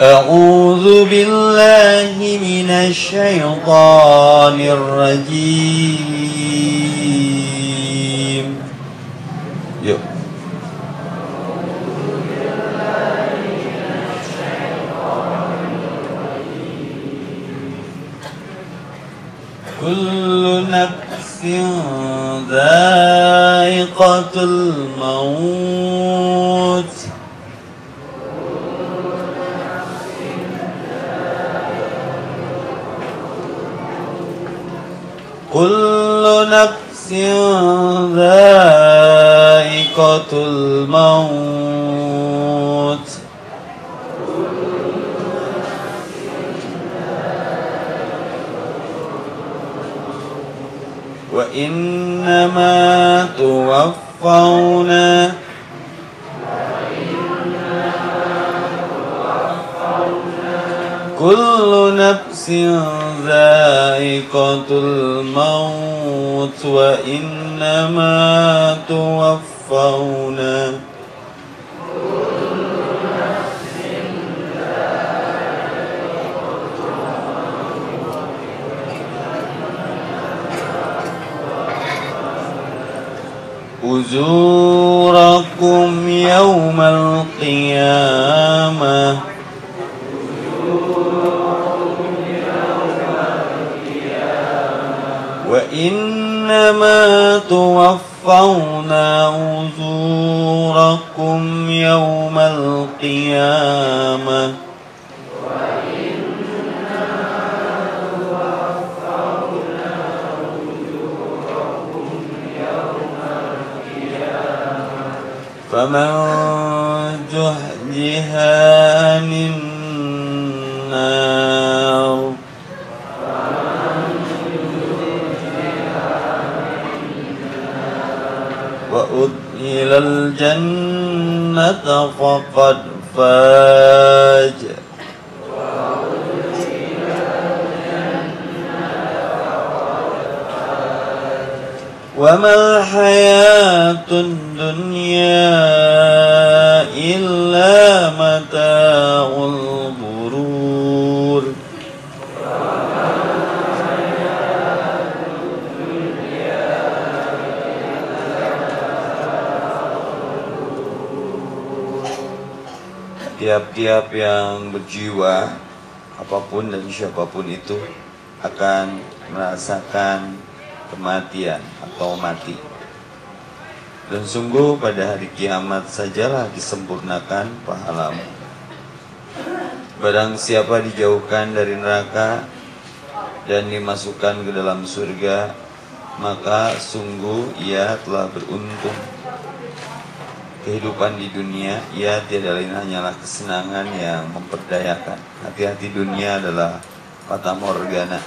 أعوذ بالله من الشيطان الرجيم. Yuk. كل نفس ذائقة الموت. كل نفس ذائقة الموت. وإنما توفون كل نفس ذائقة الموت وإنما توفون. أجوركم يوم القيامة. وإنما توفون أجوركم يوم القيامة. فمن جهجها عن النار وأدخل الجنة فقد فاز. وما الحياة الدنيا إلا متاع الغرور Tiap-tiap yang berjiwa apa pun dan siapa pun itu akan merasakan kematian atau mati. Dan sungguh pada hari kiamat sajalah disempurnakan pahalamu. Barang siapa dijauhkan dari neraka dan dimasukkan ke dalam surga, maka sungguh ia telah beruntung. Kehidupan di dunia, ia tiada lain hanyalah kesenangan yang memperdayakan. Hati-hati dunia adalah fata morgana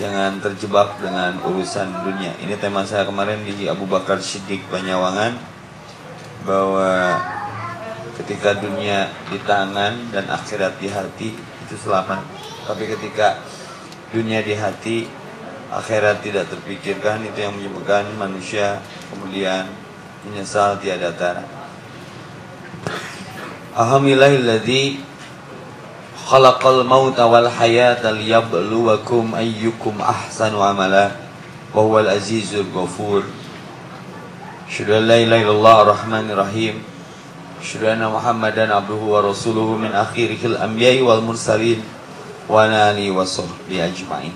jangan terjebak dengan urusan dunia. Ini tema saya kemarin di Abu Bakar Siddiq Banyawangan bahwa ketika dunia di tangan dan akhirat di hati itu selamat. Tapi ketika dunia di hati, akhirat tidak terpikirkan itu yang menyebabkan manusia kemudian menyesal tiada tara. Alhamdulillahilladzi khalaqal mauta wal hayata liyabluwakum ayyukum ahsanu amala wa huwal azizul ghafur. Asyhadu an la ilaha illallah ar-rahmanir rahim. Asyhadu anna Muhammadan abduhu wa rasuluhu min akhiril anbiya'i wal mursalin wa nali wa sahbihi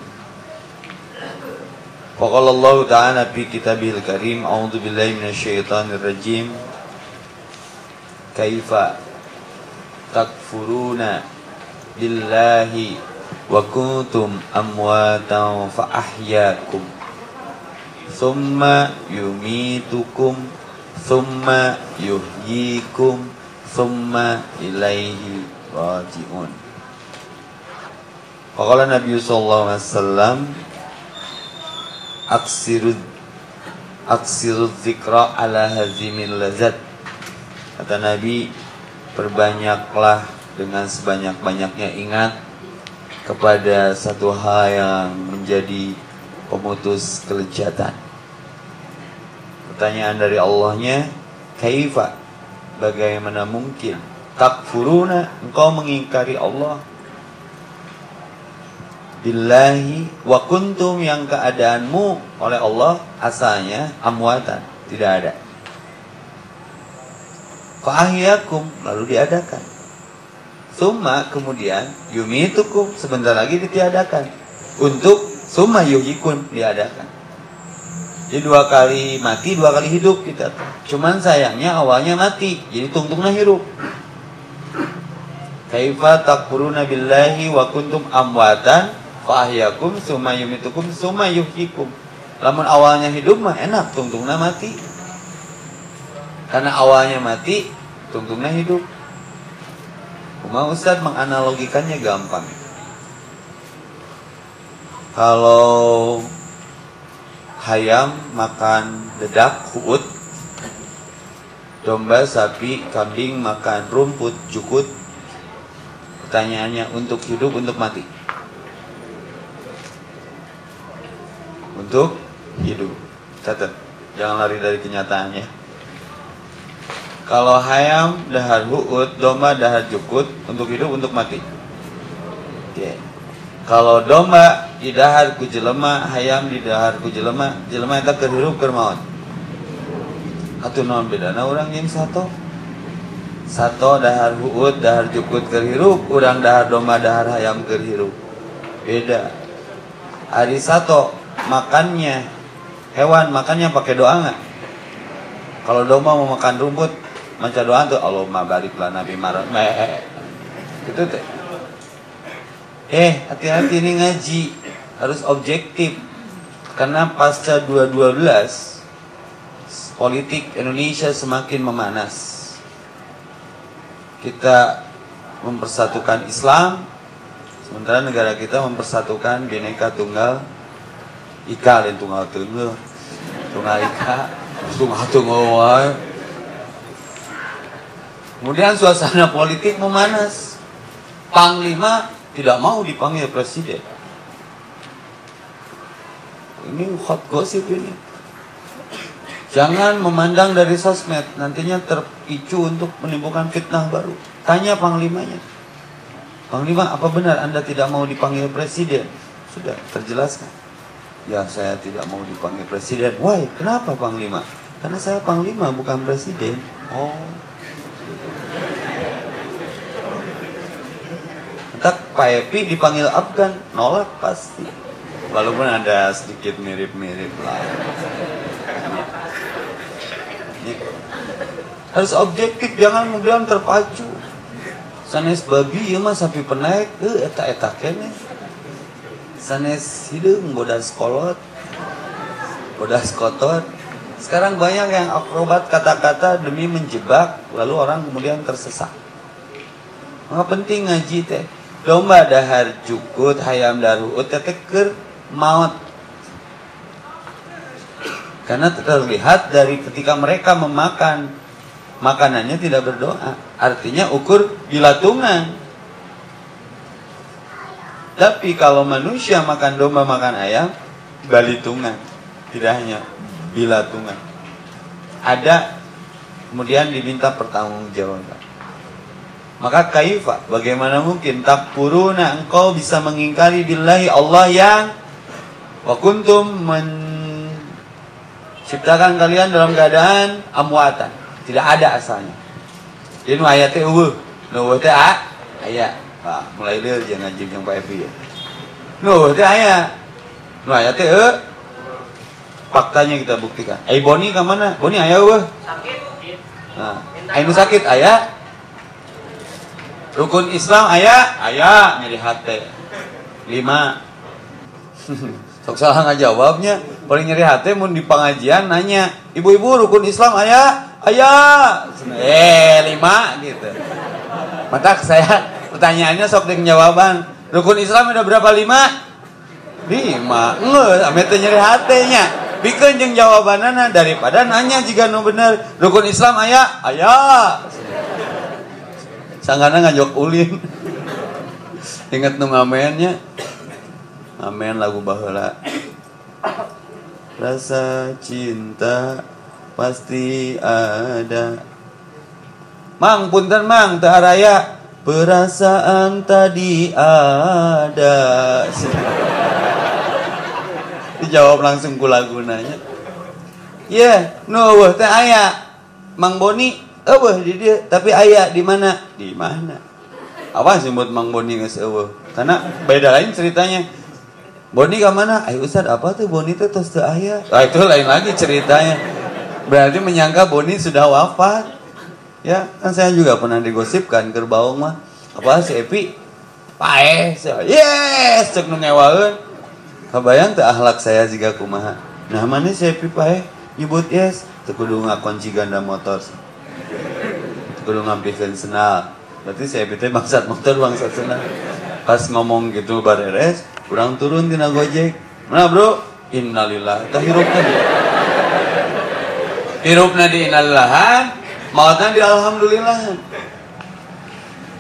ajma'in. فقال الله تعالى في كتابه الكريم أعوذ بالله من الشيطان الرجيم كيف تكفرون بالله وكنتم أمواتا فأحياكم ثم يميتكم ثم يحييكم ثم إليه راجعون وقال النبي صلى الله عليه وسلم aksirud aksirud zikra ala hazimil lazat. Kata Nabi perbanyaklah dengan sebanyak-banyaknya ingat kepada satu hal yang menjadi pemutus kelejatan pertanyaan dari Allahnya kaifa? Bagaimana mungkin? Takfuruna engkau mengingkari Allah billahi wa kuntum yang keadaanmu oleh Allah asalnya amwatan tidak ada. Fa'ahyakum lalu diadakan. Summa kemudian yumitukum sebentar lagi ditiadakan. Untuk summa yuhikun diadakan. Jadi dua kali mati, dua kali hidup kita. Cuman sayangnya awalnya mati, jadi tungtungnya hidup. Kaifa takfuruna billahi wa kuntum amwatan fa ahyakum summa yumitukum summa yuhyikum. Lamun awalnya hidup mah enak, tungtungnya mati. Karena awalnya mati, tungtungnya hidup. Cuma Ustaz menganalogikannya gampang. Kalau hayam makan dedak huut domba sapi kambing makan rumput jukut pertanyaannya untuk hidup untuk mati untuk hidup. Catat jangan lari dari kenyataannya kalau hayam dahar huut domba dahar jukut untuk hidup untuk mati. Oke. Kalau domba di dahar ku jelema hayam di dahar ku jelema jelema eta keur hirup keur maot atuh naon bedana urang jeung sato. Sato dahar huut dahar jukut keur hirup urang dahar domba dahar hayam keur hirup. Beda. Hari sato makannya. Hewan makannya pakai doa nggak? Kalau domba mau makan rumput maca doa tuh Allahumma barik nabi marot itu teh eh hati-hati ini ngaji. Harus objektif. Karena pasca 2012 politik Indonesia semakin memanas. Kita mempersatukan Islam sementara negara kita mempersatukan bineka tunggal ika dan tunggal tunggal tunggal ika tunggal tunggal kemudian suasana politik memanas panglima tidak mau dipanggil presiden. Ini hot gosip ini. Jangan memandang dari sosmed, nantinya terpicu untuk menimbulkan fitnah baru. Tanya panglimanya. Panglima, apa benar Anda tidak mau dipanggil presiden? Sudah terjelaskan. Ya, saya tidak mau dipanggil presiden. Why? Kenapa panglima? Karena saya panglima bukan presiden. Oh, tak Pak Epi dipanggil Afgan nolak pasti walaupun ada sedikit mirip-mirip lah harus objektif jangan kemudian terpacu sanes babi ya mah sapi penaik eh eta eta kene sanes hidung bodas kolot bodas kotor. Sekarang banyak yang akrobat kata-kata demi menjebak lalu orang kemudian tersesat. Maka penting ngaji teh. Domba dahar jukut hayam daruut teteker maut. Karena terlihat dari ketika mereka memakan makanannya tidak berdoa. Artinya ukur bilatungan tapi kalau manusia makan domba makan ayam balitungan tidak hanya bilatungan ada kemudian diminta pertanggungjawaban maka kaifa bagaimana mungkin takfuruna engkau bisa mengingkari billahi Allah yang wa kuntum menciptakan kalian dalam keadaan amwatan. Tidak ada asalnya. Jadi nu ayat teh eueuh. Pak, mulai dia ngaji yang Pak Evi ya. Nu teh aya. Nu ayat teh Faktanya kita buktikan. Eh Boni ke mana? Boni aya eueuh. Sakit. Nah, anu sakit aya Rukun Islam ayah, ayah nyari hati. Lima. Sok salah jawabnya. Paling nyari hati mau di pengajian nanya, ibu-ibu rukun Islam ayah, ayah. Eh lima gitu. Mata saya pertanyaannya sok dengan jawaban. Rukun Islam ada berapa lima? Lima. Enggak, nyari hatinya. Bikin jeng jawabanana daripada nanya jika nu bener rukun Islam ayah, ayah sanggana ngajok ulin inget nu ngamennya amen lagu bahula rasa cinta pasti ada Mang punten mang teh raya perasaan tadi ada. Dijawab langsung ku lagunanya. Ya, yeah, no teh aya. Mang Boni eueuh di dia, tapi aya di mana? Di mana? Apa sebut Mang Boni geus eueuh? Karena beda lain ceritanya. Boni ke mana? Ayo Ustaz, apa tuh Boni teh tos teu aya? Ah itu lain lagi ceritanya. Berarti menyangka Boni sudah wafat. Ya, kan saya juga pernah digosipkan ke bawang mah. Apa si Epi? Pae, yes, cek nu ngewaeun. Kabayang teu akhlak saya jika kumaha. Nah, mana si Epi pae? Nyebut yes, teu kudu ngakunci ganda motor. Teu kudu ngampikeun senal. Berarti si Epi teh bangsat motor bangsat senal. Pas ngomong gitu bareres, kurang turun tina Gojek. Mana, Bro? Innalillah. Tah hirup tadi. Hirupna di Mautnya di Alhamdulillah.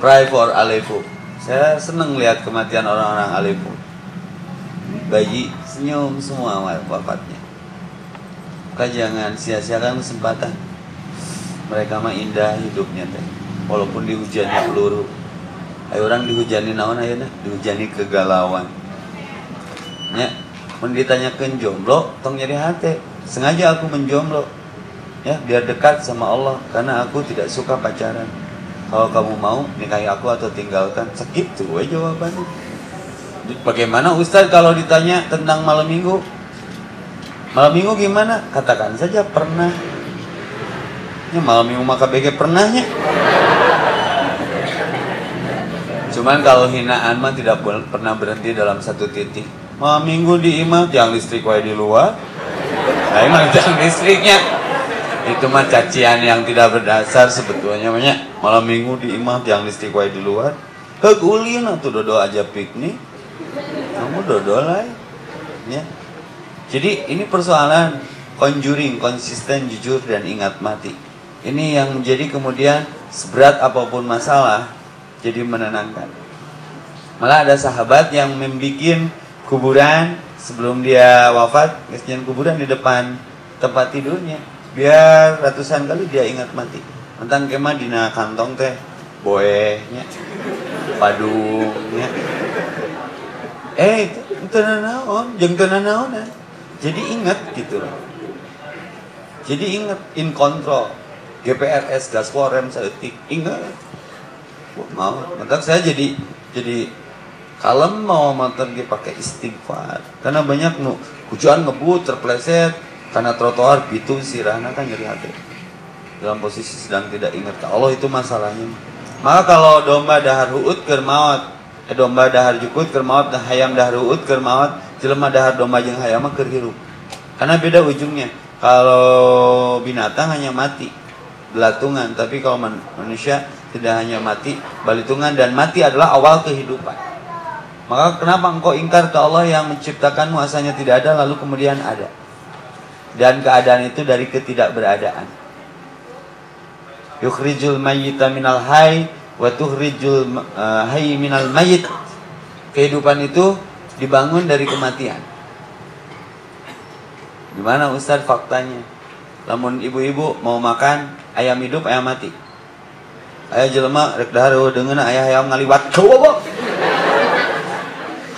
Pray for Aleppo. Saya senang lihat kematian orang-orang Aleppo. Bayi senyum semua wafatnya. Maka jangan sia-siakan kesempatan. Mereka mah indah hidupnya teh. Walaupun dihujani peluru. Ayo orang dihujani naon ayeuna? Dihujani kegalauan. Ya, mun ditanyakeun jomblo, tong nyari hati. Sengaja aku menjomblo ya biar dekat sama Allah karena aku tidak suka pacaran. Kalau kamu mau nikahi aku atau tinggalkan. Segitu we jawabannya. Bagaimana Ustadz kalau ditanya tentang malam minggu? Malam minggu gimana? Katakan saja pernah. Ya malam minggu maka BG pernahnya. Cuman kalau hinaan mah tidak pernah berhenti dalam satu titik. Malam minggu di imam yang listrik wae di luar. Nah emang jangan listriknya itu mah cacian yang tidak berdasar sebetulnya. Banyak malam minggu di imam yang istiqwai di luar. Kekulin atau dodo aja piknik. Kamu dodo lah ya. Jadi ini persoalan conjuring konsisten jujur dan ingat mati. Ini yang menjadi kemudian seberat apa pun masalah jadi menenangkan. Malah ada sahabat yang membuat kuburan sebelum dia wafat kemudian kuburan di depan tempat tidurnya biar ratusan kali dia ingat mati. Tentang kemah dina kantong teh boehnya padungnya. Eh itu naon jeng naon ya. jadi ingat gitu loh. Jadi ingat in control. GPRS gas rem seetik ingat. Mau. Maka saya jadi jadi kalem mau mantan dia pakai istighfar. Karena banyak nu kucuan ngebut terpleset karena trotoar itu sirahna kan jadi hati. Dalam posisi sedang tidak ingat. Allah itu masalahnya. Maka kalau domba dahar huut ke maut eh, domba dahar jukut ke maut dah hayam dahar huut ke maut jelema dahar domba yang hayam mah hirup. Karena beda ujungnya. Kalau binatang hanya mati belatungan. Tapi kalau manusia tidak hanya mati balitungan. Dan mati adalah awal kehidupan. Maka kenapa engkau ingkar ke Allah yang menciptakanmu? Asalnya tidak ada lalu kemudian ada dan keadaan itu dari ketidakberadaan. Yukhrijul mayyita minal hayy wa tukhrijul uh, hayy minal mayyit. Kehidupan itu dibangun dari kematian. Gimana Ustaz faktanya? Lamun ibu-ibu mau makan ayam hidup ayam mati. Ayah jelema rek dahar dengan ayah ayam ngaliwat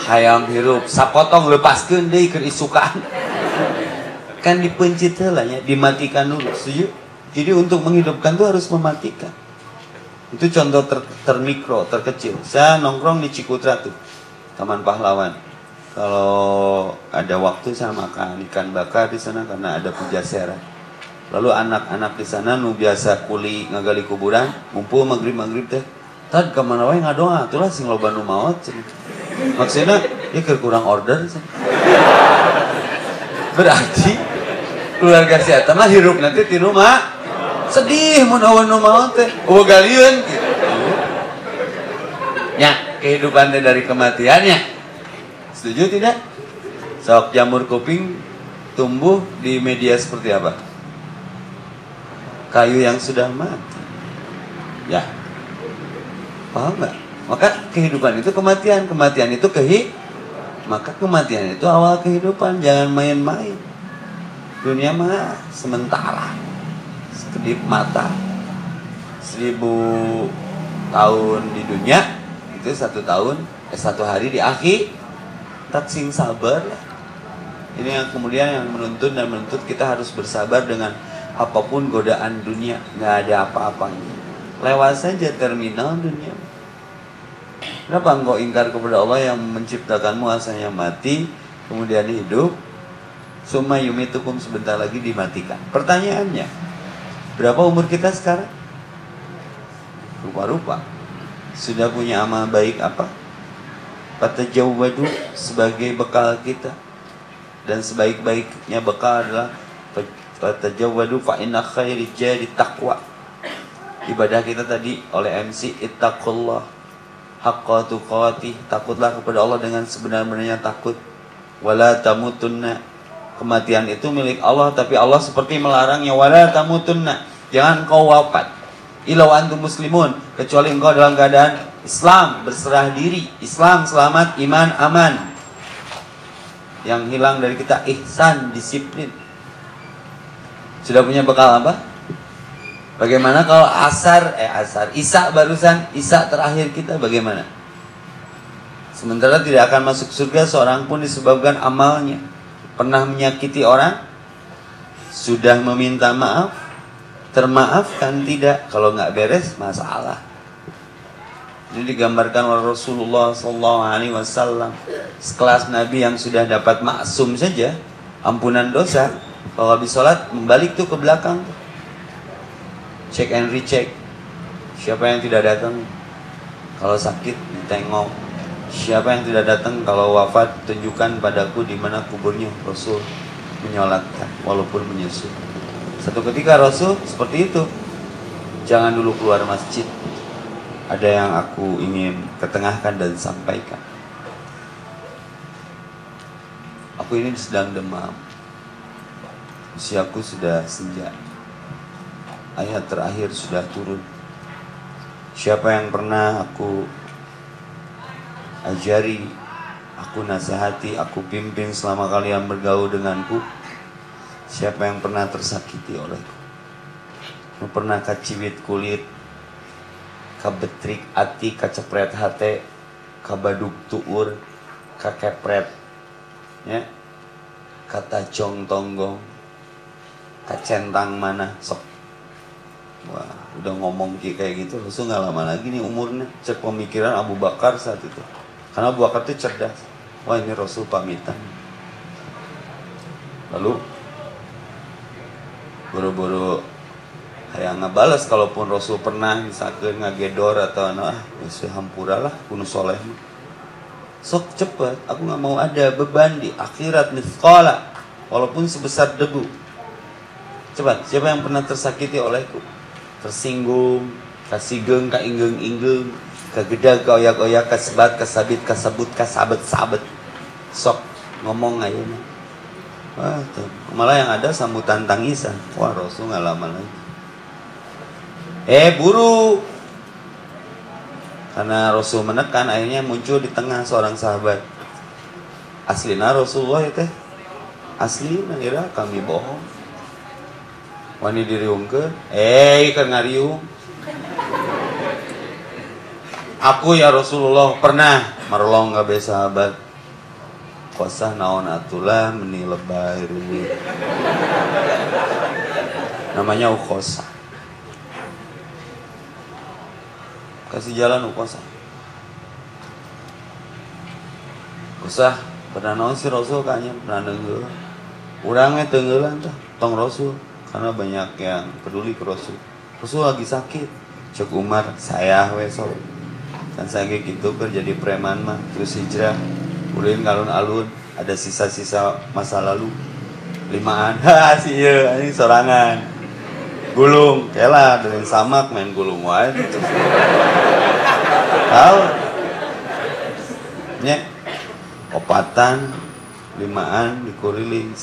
Hayam hirup sapotong lepaskeun deui keur isukan kan lah ya dimatikan dulu. Setuju? Jadi untuk menghidupkan itu harus mematikan. Itu contoh ter, termikro terkecil. Saya nongkrong di Cikutra tuh Taman Pahlawan. Kalau ada waktu saya makan ikan bakar di sana karena ada pujasera lalu anak-anak di sana nu biasa kuli ngagali kuburan ngumpul maghrib maghrib teh. Tad ke mana wae ngadoa? Itulah sing loba nu maot maksudnya ya kurang order berarti keluarga Eta mah hirup nanti di rumah sedih mun awan nu mau teh gitu. Ya, kehidupan teh dari kematiannya. Setuju tidak? Sok jamur kuping tumbuh di media seperti apa? Kayu yang sudah mati. Ya. Paham nggak? Maka kehidupan itu kematian, kematian itu kehi maka kematian itu awal kehidupan, jangan main-main. Dunia mah sementara, sekedip mata, seribu tahun di dunia itu satu tahun eh, satu hari di akhir. Tak sing sabar. Ini yang kemudian yang menuntut dan menuntut kita harus bersabar dengan apa pun godaan dunia. Nggak ada apa-apanya. Lewat saja terminal dunia. Kenapa engkau ingkar kepada Allah yang menciptakanmu asalnya mati, kemudian hidup, Suma yumitukum sebentar lagi dimatikan. Pertanyaannya, berapa umur kita sekarang? Rupa-rupa. Sudah punya amal baik apa? Fatajawwadu sebagai bekal kita. Dan sebaik-baiknya bekal adalah Fatajawwadu fa inna khairi jadi takwa. Ibadah kita tadi oleh MC Ittaqullah haqqa tuqati takutlah kepada Allah dengan sebenar-benarnya takut wala tamutunna kematian itu milik Allah tapi Allah seperti melarangnya wala tamutunna. Jangan kau wafat. Ilau antum muslimun kecuali engkau dalam keadaan Islam berserah diri. Islam selamat iman aman. Yang hilang dari kita ihsan disiplin. Sudah punya bekal apa? Bagaimana kalau asar, eh asar, isak barusan, isak terakhir kita bagaimana? Sementara tidak akan masuk surga seorang pun disebabkan amalnya. Pernah menyakiti orang? Sudah meminta maaf? Termaafkan tidak? Kalau nggak beres, masalah. Jadi digambarkan oleh Rasulullah SAW sekelas Nabi yang sudah dapat maksum saja ampunan dosa. Kalau habis sholat membalik tuh ke belakang cek and recheck siapa yang tidak datang kalau sakit ditengok siapa yang tidak datang kalau wafat tunjukkan padaku di mana kuburnya. Rasul menyolatkan walaupun menyusul satu ketika Rasul seperti itu. Jangan dulu keluar masjid. Ada yang aku ingin ketengahkan dan sampaikan. Aku ini sedang demam. Usiaku sudah senja. Ayat terakhir sudah turun. Siapa yang pernah aku ajari, aku nasihati, aku pimpin selama kalian bergaul denganku? Siapa yang pernah tersakiti olehku? Pernah kaciwit kulit, kabetrik ati, kacepret hate, kabaduk tuur, kakepret, ya, kata cong tonggong, kacentang mana, sok Wah, udah ngomong kayak gitu, Rasul nggak lama lagi nih umurnya. Cek pemikiran Abu Bakar saat itu. Karena Abu Bakar itu cerdas. Wah ini Rasul pamitan. Lalu buru-buru kayak ngebales kalaupun Rasul pernah misalkan ngagedor atau nah bisa hampura lah kuno soleh sok cepet aku nggak mau ada beban di akhirat sekolah walaupun sebesar debu cepat siapa yang pernah tersakiti olehku tersinggung kasigeng ka inggeng inggeng kagedag ka oyak oyak kasebat kasabit kasabut kasabet sabet sok ngomong aja Wah, tuh. malah yang ada sambutan tangisan. Wah, Rasul nggak lama lagi. Eh, buru. Karena Rasul menekan, akhirnya muncul di tengah seorang sahabat. Aslina Rasulullah ya teh. Asli, kira kami bohong wani diriungkeun eh ikan ngariung aku ya Rasulullah pernah. Marlong gak bisa sahabat. Kosah naon atulah meni lebay namanya ukosa kasih jalan ukosa usah pernah naon si Rasul kayaknya? Pernah nenggel urangnya tenggelan tuh tong Rasul. Karena banyak yang peduli ke Rasul. Rasul lagi sakit. Cek Umar saya wesok dan saya gitu jadi preman mah terus hijrah ulin alun-alun ada sisa-sisa masa lalu. Limaan. Ha sih ya ini sorangan. Gulung kela dengan samak main gulung wae. Tahu? Nyek opatan limaan dikuriling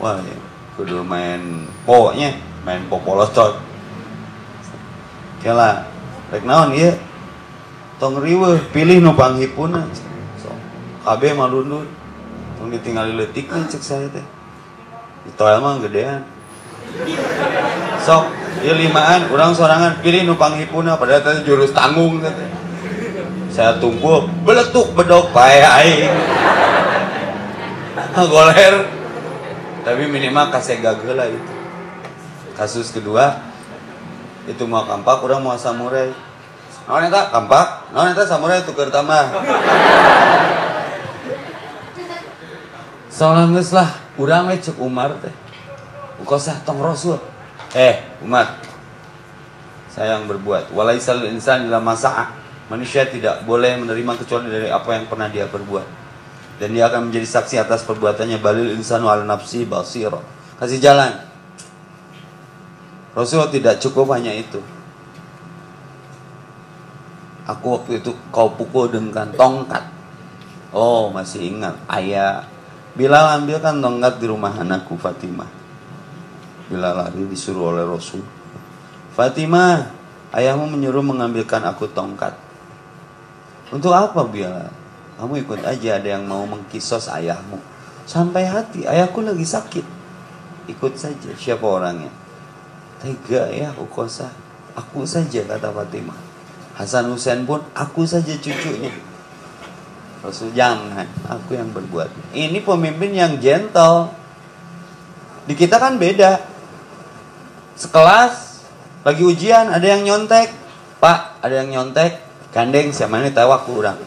wah ya kudu main pokoknya main po polostot kela rek naon ieu tong riweuh pilih nu panghipuna so, kabeh malundun tong ditinggali leutik cek saya teh. Itu mah gedean. Sok ya limaan orang sorangan pilih numpang hipuna padahal tadi jurus tanggung gitu. saya tunggu beletuk bedok aing. Goler. Tapi minimal kasih gagal lah itu. Kasus kedua itu mau kampak orang mau samurai naon eta kampak naon eta samurai tuker tambah Soalnya geus lah, urang we cek Umar teh. Ukosah tong Rasul. Eh, Umar. Saya yang berbuat. Walaisal insan ila masa'a. Manusia tidak boleh menerima kecuali dari apa yang pernah dia perbuat. Dan dia akan menjadi saksi atas perbuatannya. Balil insanu ala nafsi basira. Kasih jalan. Rasul tidak cukup hanya itu. Aku waktu itu kau pukul dengan tongkat. Oh, masih ingat. Ayah Bilal ambilkan tongkat di rumah anakku Fatimah. Bilal lari disuruh oleh Rasul. Fatimah, ayahmu menyuruh mengambilkan aku tongkat. Untuk apa Bilal? Kamu ikut aja ada yang mau mengkisos ayahmu. Sampai hati, ayahku lagi sakit. Ikut saja, siapa orangnya? Tega ya, Ukosa. Aku saja, kata Fatimah. Hasan Hussein pun, aku saja cucunya. Rasul jangan, aku yang berbuat. Ini pemimpin yang gentle. Di kita kan beda. Sekelas lagi ujian ada yang nyontek. Pak, ada yang nyontek. Gandeng siapa ini tahu aku orang.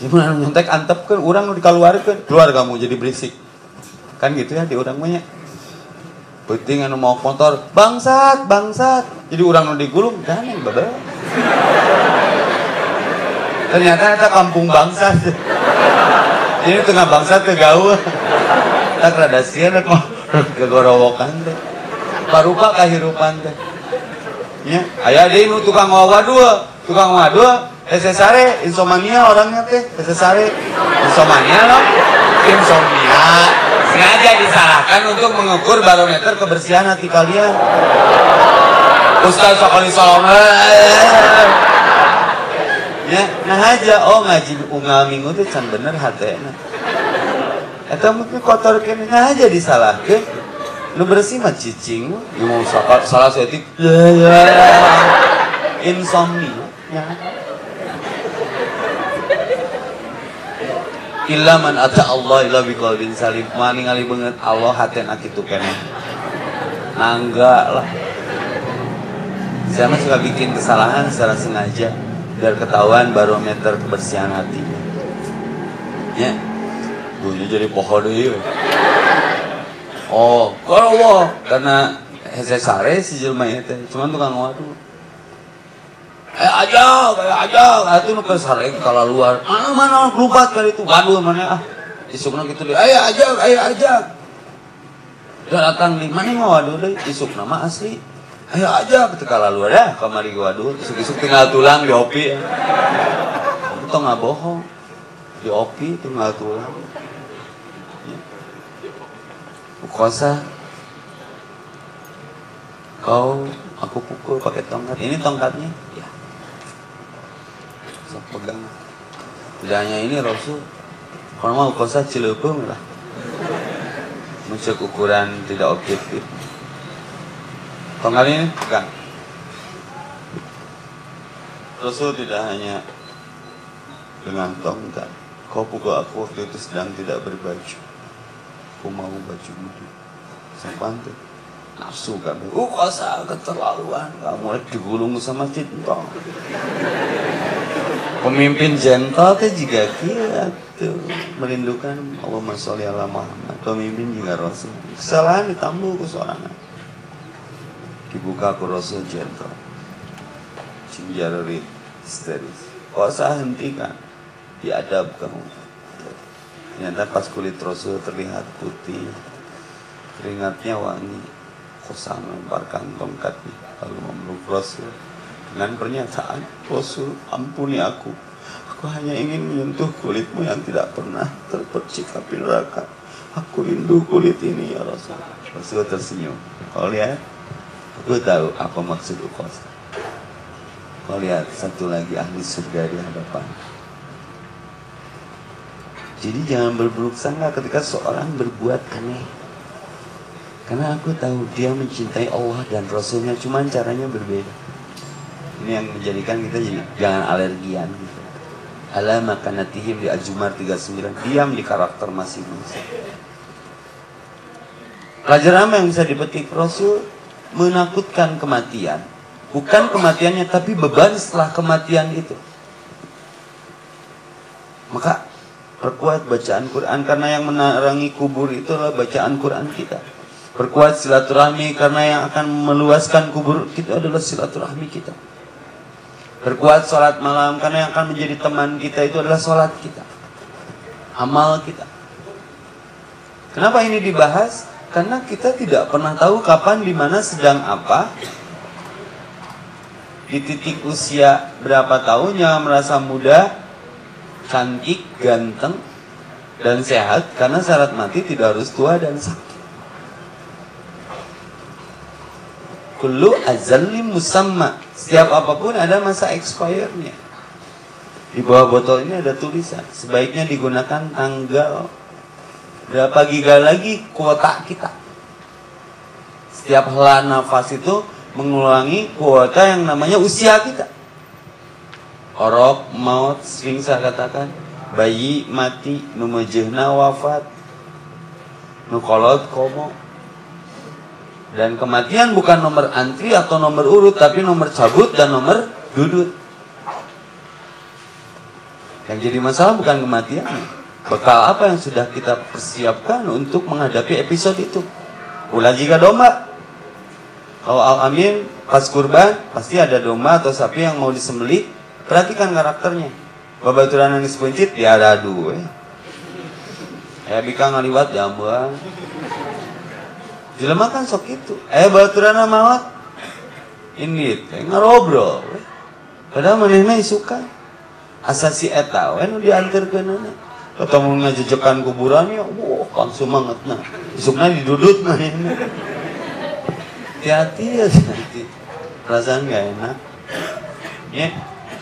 Gimana nyontek antep kan orang dikeluarkan. Keluar kamu jadi berisik. Kan gitu ya di orang banyak. Penting anu mau motor, bangsat, bangsat. Jadi orang nu digulung, gandeng babel ternyata kita kampung bangsa. Ini tengah bangsa ke gaul tak rada sian kok kegorowokan teh parupa kahirupan teh ya ayah deh nu tukang wawadua tukang wawadua Esesare, insomnia orangnya teh, Esesare, insomnia loh, insomnia, sengaja disalahkan untuk mengukur barometer kebersihan hati kalian. Ustaz Sokoli Solomon, ya nah aja. Oh ngaji unggal minggu itu can bener hatena eta mungkin kotor kene nah aja disalahkeun lu bersih mah cicing. Lu mau salah salah setik. Ya ya. Insomnia. Ya. Illa man ata Allah illa biqalbin salim. Mani ngali banget Allah hatena kitu kene. Nangga lah saya mah suka bikin kesalahan secara sengaja biar ketahuan barometer kebersihan hati. Ya. Dunia jadi pohon deh oh kalau Allah karena hese sare si jelma itu cuman tukang waduh. Eh aja kayak aja itu nu sare kalau luar. Ah mana lupa kali itu. Waduh mana ah. Isukna gitu deh ayo aja ayo aja datang di mana mau waduh deh? Isuk nama asli ayo aja ketika lalu ada kamari gua dulu isuk-isuk tinggal tulang di opi ya. itu nggak bohong. Di opi tinggal tulang. Ya. Ukosa kau aku pukul pakai tongkat. Ini tongkatnya? Ya sok pegang. Tidak hanya ini Rasul. Kalau mau Ukosa cilupung lah. Musik ukuran tidak objektif Tongkat ini pegang. Rasul tidak hanya dengan tongkat. Kau pukul aku waktu itu sedang tidak berbaju. Aku mau baju wudhu. Sampai nafsu kan. Uh, kuasa keterlaluan. Kamu digulung sama cinta. Pemimpin jental teh juga kia tuh merindukan Allahumma sholli ala Muhammad. Pemimpin juga Rasul. Kesalahan ditambah kesorangan dibuka Rasul gentle Cinjaruri histeris. Kau saya hentikan Diadab kamu. Ternyata pas kulit Rasul terlihat putih Keringatnya wangi. Kosa melemparkan tongkatnya Lalu memeluk Rasul. Dengan pernyataan Rasul ampuni aku. Aku hanya ingin menyentuh kulitmu yang tidak pernah terpercik api neraka. Aku rindu kulit ini ya Rasul. Rasul tersenyum. Kau lihat Lu tahu apa maksud ukos? Kau lihat satu lagi ahli surga di hadapan. Jadi jangan berburuk sangka ketika seorang berbuat aneh. Karena aku tahu dia mencintai Allah dan Rasulnya, cuman caranya berbeda. Ini yang menjadikan kita jadi jangan alergian gitu. Ala makanatihim di Azumar 39 Diam di karakter masing-masing Pelajaran apa yang bisa dipetik Rasul Menakutkan kematian Bukan kematiannya tapi beban setelah kematian itu Maka perkuat bacaan Quran Karena yang menarangi kubur itu adalah bacaan Quran kita Perkuat silaturahmi karena yang akan meluaskan kubur kita adalah silaturahmi kita Berkuat sholat malam karena yang akan menjadi teman kita itu adalah sholat kita. Amal kita. Kenapa ini dibahas? Karena kita tidak pernah tahu kapan, di mana, sedang apa. Di titik usia berapa tahunnya merasa muda, cantik, ganteng, dan sehat. Karena syarat mati tidak harus tua dan sakit. Kullu azalli musamma. Setiap apa pun ada masa expirednya. Di bawah botol ini ada tulisan. Sebaiknya digunakan tanggal berapa giga lagi kuota kita. Setiap hela nafas itu mengulangi kuota yang namanya usia kita. Orok, maut, sering saya katakan. Bayi mati, numejehna wafat. Nukolot komo, dan kematian bukan nomor antri atau nomor urut, tapi nomor cabut dan nomor dudut. Yang jadi masalah bukan kematian. Bekal apa yang sudah kita persiapkan untuk menghadapi episode itu. Ulah jika domba. Kalau al-amin pas kurban, pasti ada domba atau sapi yang mau disembelih. Perhatikan karakternya. Babaturan yang disepencit, dia ada dua. Ya bika ngaliwat jambuan. Jelema kan sok itu. Eh baturana mawat. Ini teh ngarobrol. Padahal manehna isukan. Asa si eta we nu dianterkeunana. Ketemu ngajejekan kuburan ya, wah kan semangatna. Isukna didudut manehna. Hati-hati ya, hati. Perasaan gak enak. Ya,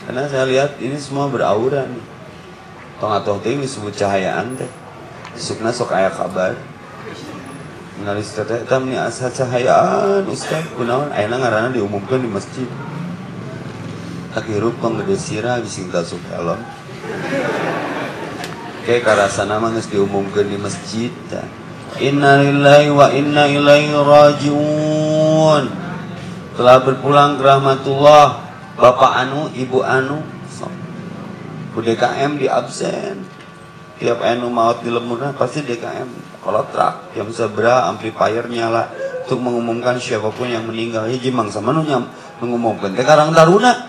karena saya lihat ini semua beraura nih. Tong atau teh disebut cahayaan teh. Isukna sok aya kabar. Ngalis teteh tam ni asa cahayaan Ustaz kunaon ayeuna ngaranna diumumkan di masjid. Tak hirup kong gede sira bising tasuk helm. Kayak karasana mah geus diumumkan di masjid ta. Inna lillahi wa inna ilaihi rajiun. Telah berpulang ke rahmatullah Bapak Anu, Ibu Anu. So. DKM di absen. Tiap anu maut di lemurna pasti DKM kalau truk yang seberapa amplifier nyala untuk mengumumkan siapa pun yang meninggal ya jimang sama nu nyam mengumumkan teh karang taruna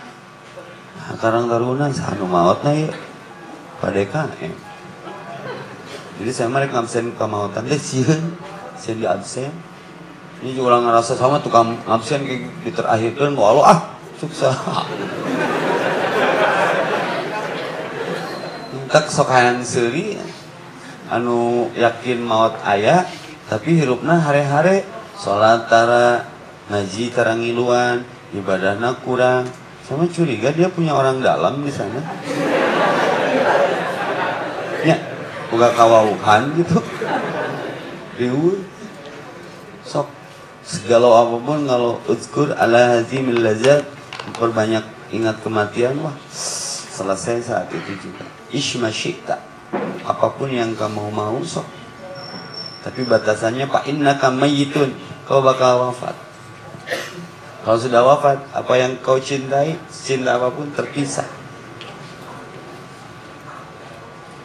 nah, karang taruna sanu maut na ya pada KM jadi saya mereka absen kemautan teh sieun sieun di absen. Ini juga orang ngerasa sama tukang absen kayak di terakhirkan walau ah sukses. Tak sok hayang seuri anu yakin maut ayah tapi hirupna hare-hare. Sholat tara ngaji tara ngiluan ibadahnya kurang. Sama curiga dia punya orang dalam di sana. Ya buka kawauhan gitu. Riuh sok segala apa pun kalau uzkur ala hazimil lazat memperbanyak ingat kematian wah selesai saat itu juga. Ishma syi'ta. Apa pun yang kamu mau sok. Tapi batasannya pak inna kamayitun kau bakal wafat. Kalau sudah wafat apa yang kau cintai cinta apa pun terpisah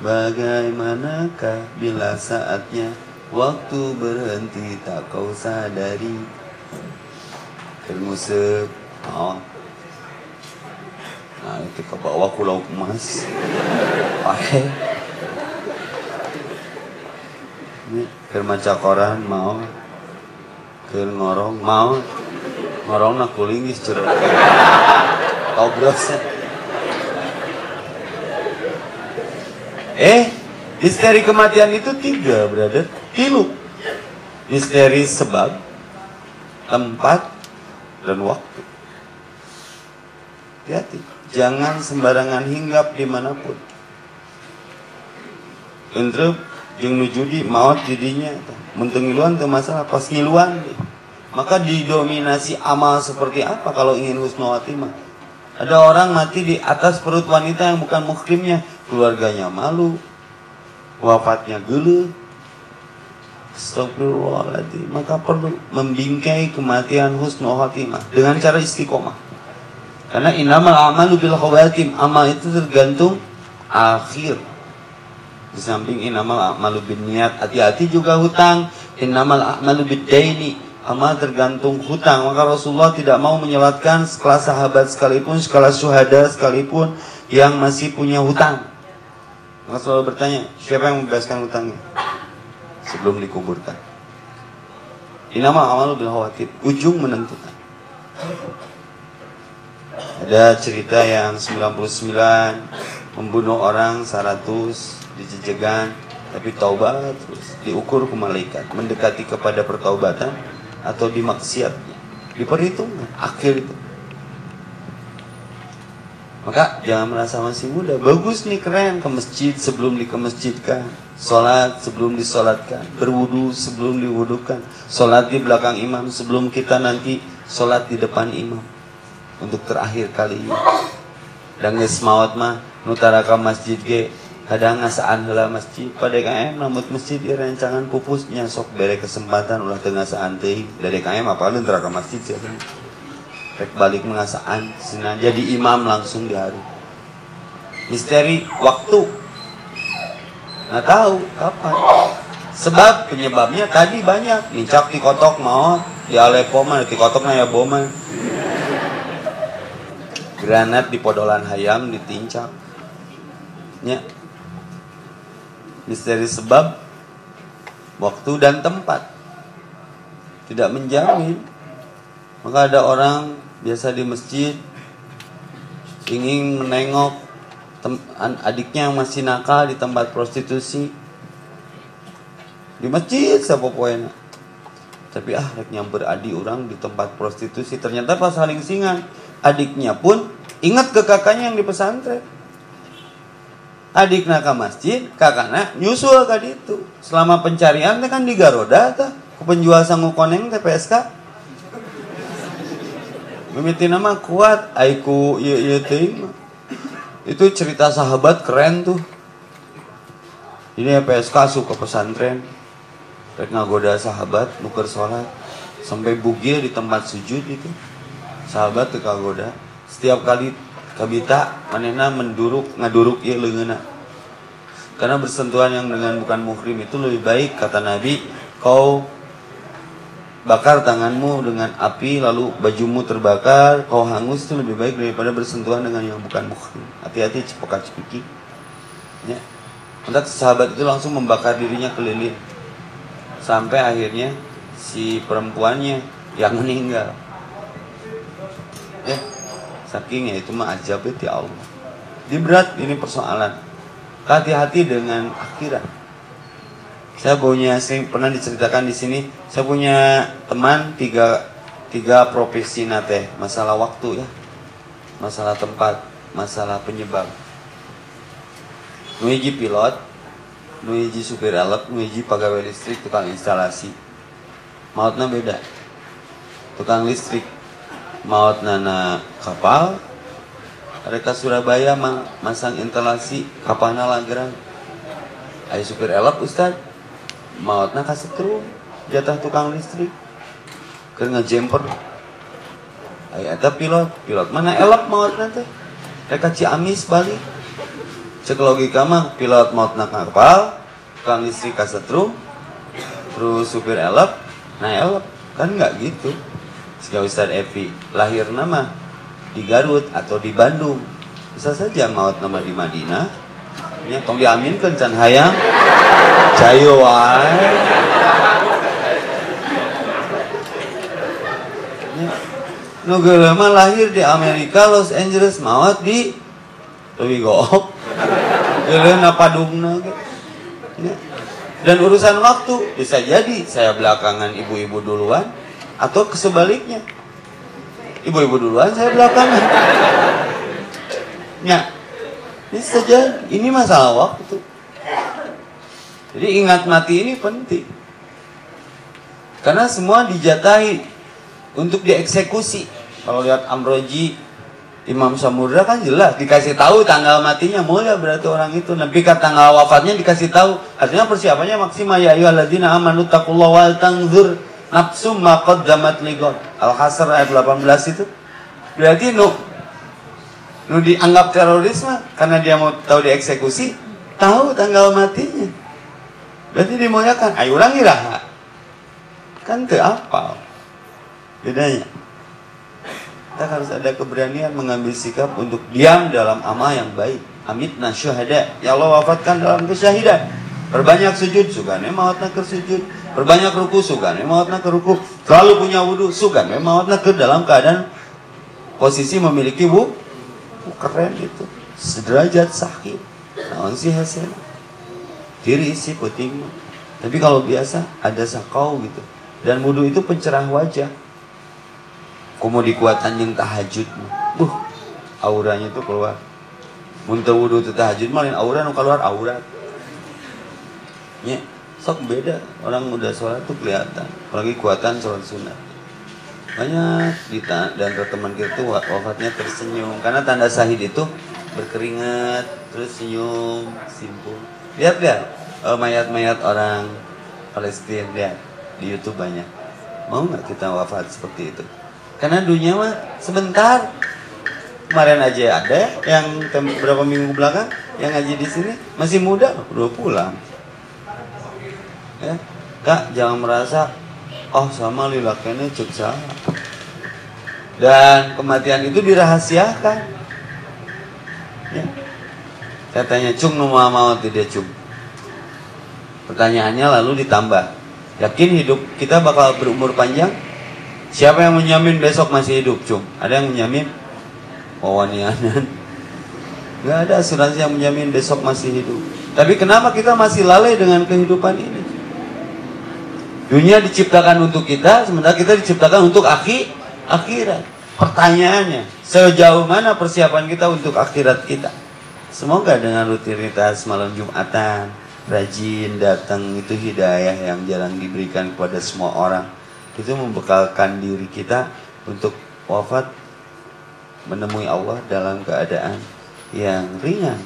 Bagaimanakah bila saatnya waktu berhenti tak kau sadari? Kermusep oh. Nah itu ke bawah pulau emas. Pakai. Keur maca koran mau. Keur ngorong mau. Ngorong nak kuling geus cero Kobros Eh Misteri kematian itu tiga brother. Tilu. Misteri sebab Tempat Dan waktu. Hati-hati. Jangan sembarangan hinggap di mana pun. Untuk jeung nujudi maut didinya mentung ngiluan teu masalah pas ngiluan maka didominasi amal seperti apa kalau ingin husnul khotimah ada orang mati di atas perut wanita yang bukan muhrimnya keluarganya malu. Wafatnya geluh Astagfirullahaladzim. Maka perlu membingkai kematian husnul khotimah Dengan cara istiqomah. Karena inamal amalu bil khawatim. Amal itu tergantung akhir. Di samping inamal amalu bin niat Hati-hati juga hutang. Inamal amalu bid daini. Amal tergantung hutang. Maka Rasulullah tidak mau menyelatkan Sekelas sahabat sekalipun Sekelas syuhada sekalipun Yang masih punya hutang Maka selalu bertanya Siapa yang membebaskan hutangnya sebelum dikuburkan. Inama amal bil khawatir, ujung menentukan. Ada cerita yang 99 membunuh orang 100 dijejegan tapi taubat terus diukur ke malaikat mendekati kepada pertaubatan atau dimaksiatnya diperhitungkan akhir itu maka jangan merasa masih muda. Bagus nih keren ke masjid sebelum dikemasjidkan. Sholat sebelum disolatkan. Berwudu sebelum diwudukan. Sholat di belakang imam sebelum kita nanti sholat di depan imam. Untuk terakhir kali ini. Dan maut mah nutaraka masjid ge kadang ngasaan masjid pada KM namut masjid di rencangan pupusnya sok bere kesempatan ulah tengah saan teuing dari KM apa lu neraka masjid sih Rek balik mengasaan Sina jadi imam langsung di hari Misteri waktu. Nggak tahu kapan. Sebab penyebabnya tadi banyak. Nincak di kotok mau Di Aleppo mah di kotok ya boma Granat di podolan hayam ditincak Ya Misteri sebab Waktu dan tempat. Tidak menjamin. Maka ada orang biasa di masjid ingin menengok adiknya yang masih nakal di tempat prostitusi. Di masjid siapa poin tapi ah rek nyamper orang di tempat prostitusi ternyata pas saling singan adiknya pun ingat ke kakaknya yang di pesantren. Adik ke masjid kakaknya nyusul tadi itu selama pencarian kan di Garoda tuh penjual sanggup koneng TPSK mimiti nama kuat aiku iya iya itu cerita sahabat keren tuh. Ini PSK suka pesantren. Rek ngagoda sahabat nuker sholat. Sampai bugil di tempat sujud itu. Sahabat tuh kagoda. Setiap kali kabita manena menduruk ngaduruk iya lengena karena bersentuhan yang dengan bukan muhrim itu lebih baik kata Nabi kau bakar tanganmu dengan api lalu bajumu terbakar kau hangus itu lebih baik daripada bersentuhan dengan yang bukan muhrim. Hati-hati cepoka cepiki ya. Entah sahabat itu langsung membakar dirinya keliling. Sampai akhirnya si perempuannya yang meninggal. Ya. Saking ya itu mah ajab ya Allah. Di berat ini persoalan. Hati-hati dengan akhirat saya punya saya pernah diceritakan di sini saya punya teman tiga tiga profesi nate. Masalah waktu ya masalah tempat masalah penyebab. Nuiji pilot nuiji supir elek nuiji pegawai listrik tukang instalasi. Mautnya beda. Tukang listrik maut nana kapal. Mereka Surabaya masang instalasi kapalnya langgaran ayo supir elek ustad mautna kasetrum jatah tukang listrik ke ngejemper Ayo ada pilot, pilot mana elok mautna teh? Mereka Ciamis balik. Cek logika mah pilot mautna kapal, tukang listrik kasetrum, terus supir elok, nah elok kan nggak gitu. Sejauh Ustaz Evi lahir nama di Garut atau di Bandung bisa saja maut nama di Madinah. Ini tong diaminkan can hayang Cayo wae. Nugela mah lahir di Amerika, Los Angeles, mawat di Lewi Goop. Gila napadungna ya. Dan urusan waktu bisa jadi saya belakangan ibu-ibu duluan atau kesebaliknya. Ibu-ibu duluan saya belakangan. Ya. Ini saja ini masalah waktu. Jadi ingat mati ini penting. Karena semua dijatahi untuk dieksekusi. Kalau lihat Amroji, Imam Samudra kan jelas dikasih tahu tanggal matinya mulia berarti orang itu. Nabi kata tanggal wafatnya dikasih tahu. Artinya persiapannya maksimal ya ayyuhalladzina amanu taqullaha wal tanzur nafsum ma qaddamat ligot. Al-Hasr ayat 18 itu. Berarti nu dianggap terorisme karena dia mau tahu dieksekusi, tahu tanggal matinya. Berarti dimuliakan. Ayo ulangi lah. Kan ke apa? Bedanya. Kita harus ada keberanian mengambil sikap untuk diam dalam amal yang baik. Amit nasyuhada. Ya Allah wafatkan dalam kesyahidan. Perbanyak sujud, sugane mautna ke sujud. Perbanyak ruku, sugane mautna ke ruku. Selalu punya wudhu, sugane mautna ke dalam keadaan posisi memiliki bu. Keren itu. Sederajat sakit. Naon sih hasil? Diri isi puting. Tapi kalau biasa ada sakau gitu. Dan wudhu itu pencerah wajah. Kumu dikuat anjing tahajud. Uh, auranya itu keluar. Muntah wudhu itu tahajud malin aura nu keluar aurat. Ya, sok beda. Orang udah sholat tuh kelihatan. Apalagi kuatan sholat sunat. Banyak di dan teman kita tuh wafatnya tersenyum. Karena tanda sahid itu berkeringat, terus senyum, simpul. Lihat lihat oh, mayat-mayat orang Palestina lihat di YouTube banyak. Mau nggak kita wafat seperti itu? Karena dunia mah sebentar. Kemarin aja ada yang beberapa minggu belakang yang ngaji di sini masih muda udah pulang. Ya, kak jangan merasa oh sama lilakannya cek salah. Dan kematian itu dirahasiakan. Ya. Saya tanya cung mau mau tidak cung. Pertanyaannya lalu ditambah. Yakin hidup kita bakal berumur panjang? Siapa yang menjamin besok masih hidup, Cung? Ada yang menjamin? Wawanianan. Gak ada asuransi yang menjamin besok masih hidup. Tapi kenapa kita masih lalai dengan kehidupan ini? Dunia diciptakan untuk kita, sementara kita diciptakan untuk akhi, akhirat. Pertanyaannya, sejauh mana persiapan kita untuk akhirat kita? Semoga dengan rutinitas malam Jumatan, rajin datang itu hidayah yang jarang diberikan kepada semua orang itu membekalkan diri kita untuk wafat menemui Allah dalam keadaan yang ringan.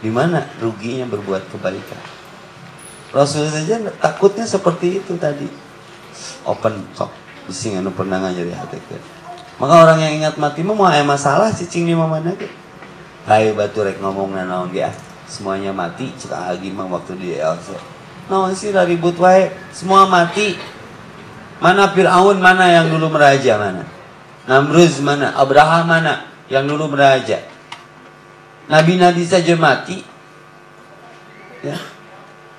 Di mana ruginya berbuat kebaikan. Rasul saja takutnya seperti itu tadi. Open sok bising anu pernah ngajari hati ke. Maka orang yang ingat mati mau ada masalah cicing di mana ke. Hai batu rek ngomong naon dia. Semuanya mati cika lagi mah waktu di LC. Naon sih ribut wae, semua mati. Mana Fir'aun mana yang dulu meraja mana? Namruz mana? Abraham mana yang dulu meraja? Nabi-nabi saja mati. Ya.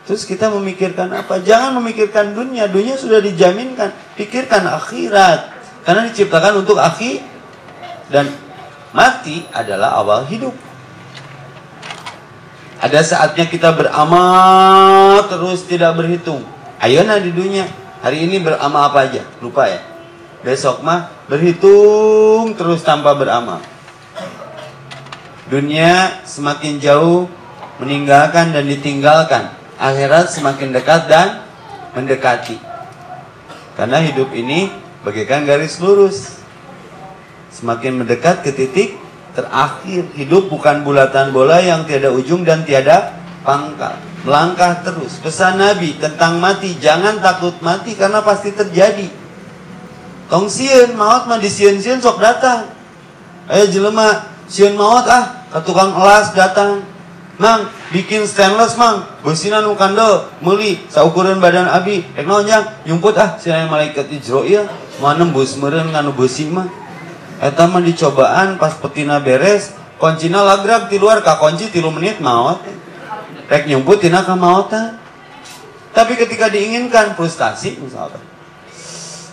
Terus kita memikirkan apa? Jangan memikirkan dunia. Dunia sudah dijaminkan. Pikirkan akhirat. Karena diciptakan untuk akhir. Dan mati adalah awal hidup. Ada saatnya kita beramal terus tidak berhitung. Ayo nah di dunia Hari ini beramal apa aja? Lupa ya? Besok mah berhitung terus tanpa beramal. Dunia semakin jauh meninggalkan dan ditinggalkan. Akhirat semakin dekat dan mendekati. Karena hidup ini bagaikan garis lurus. Semakin mendekat ke titik terakhir. Hidup bukan bulatan bola yang tiada ujung dan tiada pangkal melangkah terus. Pesan Nabi tentang mati, jangan takut mati karena pasti terjadi. Tong sieun maut mah di sieun-sieun sok datang. Ayo jelema, sieun maut ah, ke tukang elas datang. Mang, bikin stainless mang, besinan nu kandel, meuli saukuran badan abi. Rek nyumput ah, sia malaikat Israil, mau nembus meureun nganu besi mah. Eta mah dicobaan pas petina beres, kuncina lagrag di luar ka kunci 3 menit maut rek nyumput tina kamautan tapi ketika diinginkan frustasi misalnya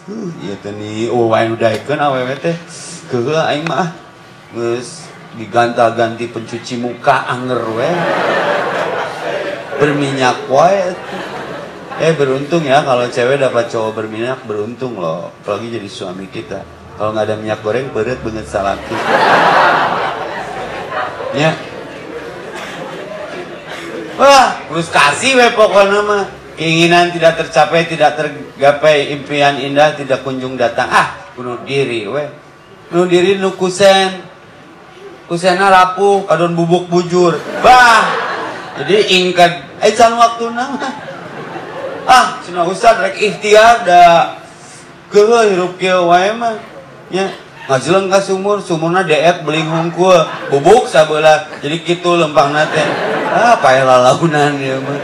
uh, iya tadi oh wae udaikeun awewe teh. Keheula aing mah geus diganta-ganti pencuci muka anger we. Berminyak wae. Eh beruntung ya kalau cewek dapat cowok berminyak beruntung loh. Apalagi jadi suami kita. Kalau nggak ada minyak goreng berat banget salaki ya. Wah frustasi we pokoknya mah. Keinginan tidak tercapai tidak tergapai. Impian indah tidak kunjung datang. Ah bunuh diri we. Bunuh diri nu kusen kusena rapuh kadon bubuk bujur. Bah! Jadi ingkad eh can waktu nama ah cina ustad rek ikhtiar da kehe hirup kieu wae nya ngajeleng ka sumur sumurna deet beling hungkul. Bubuk sabelah jadi gitu lempang nate ah pae lalaunan ya mah.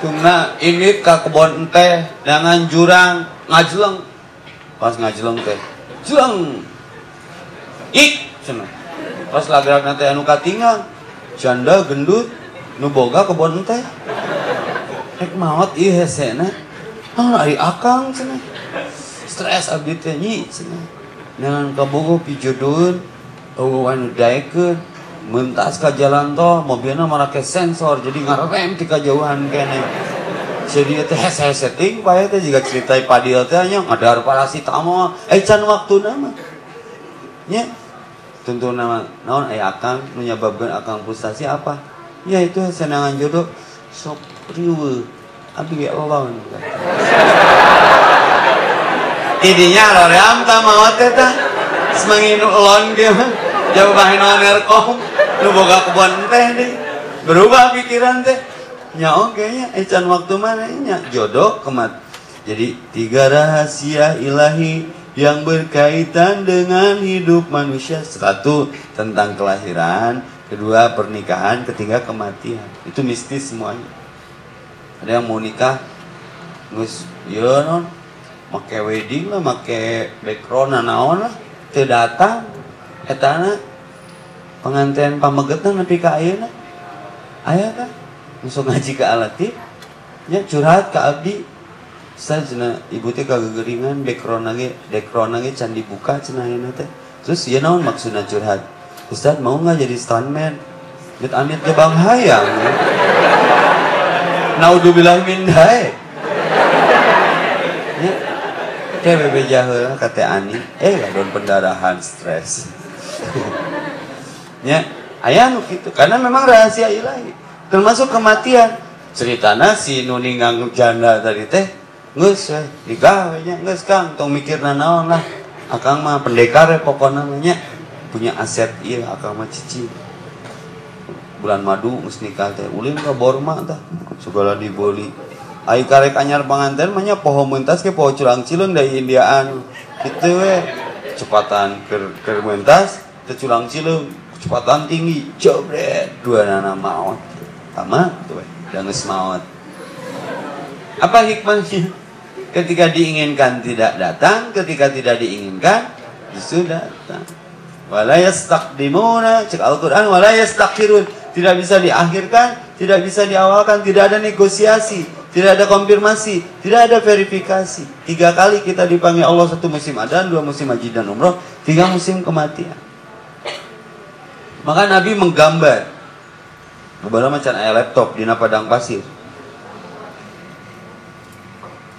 Tungna ini ka kebon teh dengan jurang ngajeleng. Pas ngajeleng teh jeleng. Ik cenah pas lagrak nate anu katingal janda gendut nu boga kebon teh. Rek maot ieu hesena ah ari akang cenah stres abdi teh nyi cenah dengan kabogo pijudun eueuh daekeun mentas ka jalan tol mobilna make sensor jadi ngarem ti kajauhan kene jadi teh hese setting pae teh juga cerita padil teh nya ngadar paracetamol eh can waktuna mah. Nya tentu nama naon? Aya akang menyebabkan akang frustasi apa? Ya itu senangan jodoh. Sok riwe. Abi ge lawan tidinya loream ta maot teh tah semangin ulon ge mah jauh bahin nerkom. Nu boga kebon teh deh berubah pikiran teh. Nya oke nya ecan waktu mana? Nya jodoh kemat. Jadi tiga rahasia ilahi yang berkaitan dengan hidup manusia. Satu tentang kelahiran. Kedua pernikahan. Ketiga kematian. Itu mistis semuanya. Ada yang mau nikah? Ngus ya non. Make wedding lah make background naon lah. Teu datang. Etana pengantin pamegetan nepi ka ayeuna. Aya kan masuk ngaji ke alatif nya curhat ke abdi Cenah ibu teh kagegeringan background lagi background lagi can dibuka cenah ayeuna teh. Terus ieu naon maksudna curhat? Ustaz mau nggak jadi stuntman? Amit amit ke bang hayang Naudzubillah min dae ya. Teh bebe jaheula kate ani. Eh don pendarahan stres. Ya ayah gitu karena memang rahasia ilahi. Termasuk kematian. Ceritana si nuningang janda tadi teh nges we nikah we nya nges kang. Tong mikir naon lah. Akang mah pendekar ya pokoknya namanya. Punya aset iya akang mah cici. Bulan madu mus nikah teh. Ulin ka Borma tah. Segala dibeli. Ai karek anyar panganten mah nya poho mentas ke poho culang cileng dari Indiaan gitu we cepatan ke ke mentas teh culang cileng kecepatan tinggi. Jobret dua nana maut sama tuh dan maut apa hikmahnya? Ketika diinginkan tidak datang ketika tidak diinginkan justru datang. Wala yastaqdimuna cek Al-Qur'an wala yastakhirun tidak bisa diakhirkan tidak bisa diawalkan tidak ada negosiasi tidak ada konfirmasi tidak ada verifikasi. Tiga kali kita dipanggil Allah satu musim adan dua musim haji dan umroh tiga musim kematian. Maka Nabi menggambar. Beberapa macam ayat laptop di padang pasir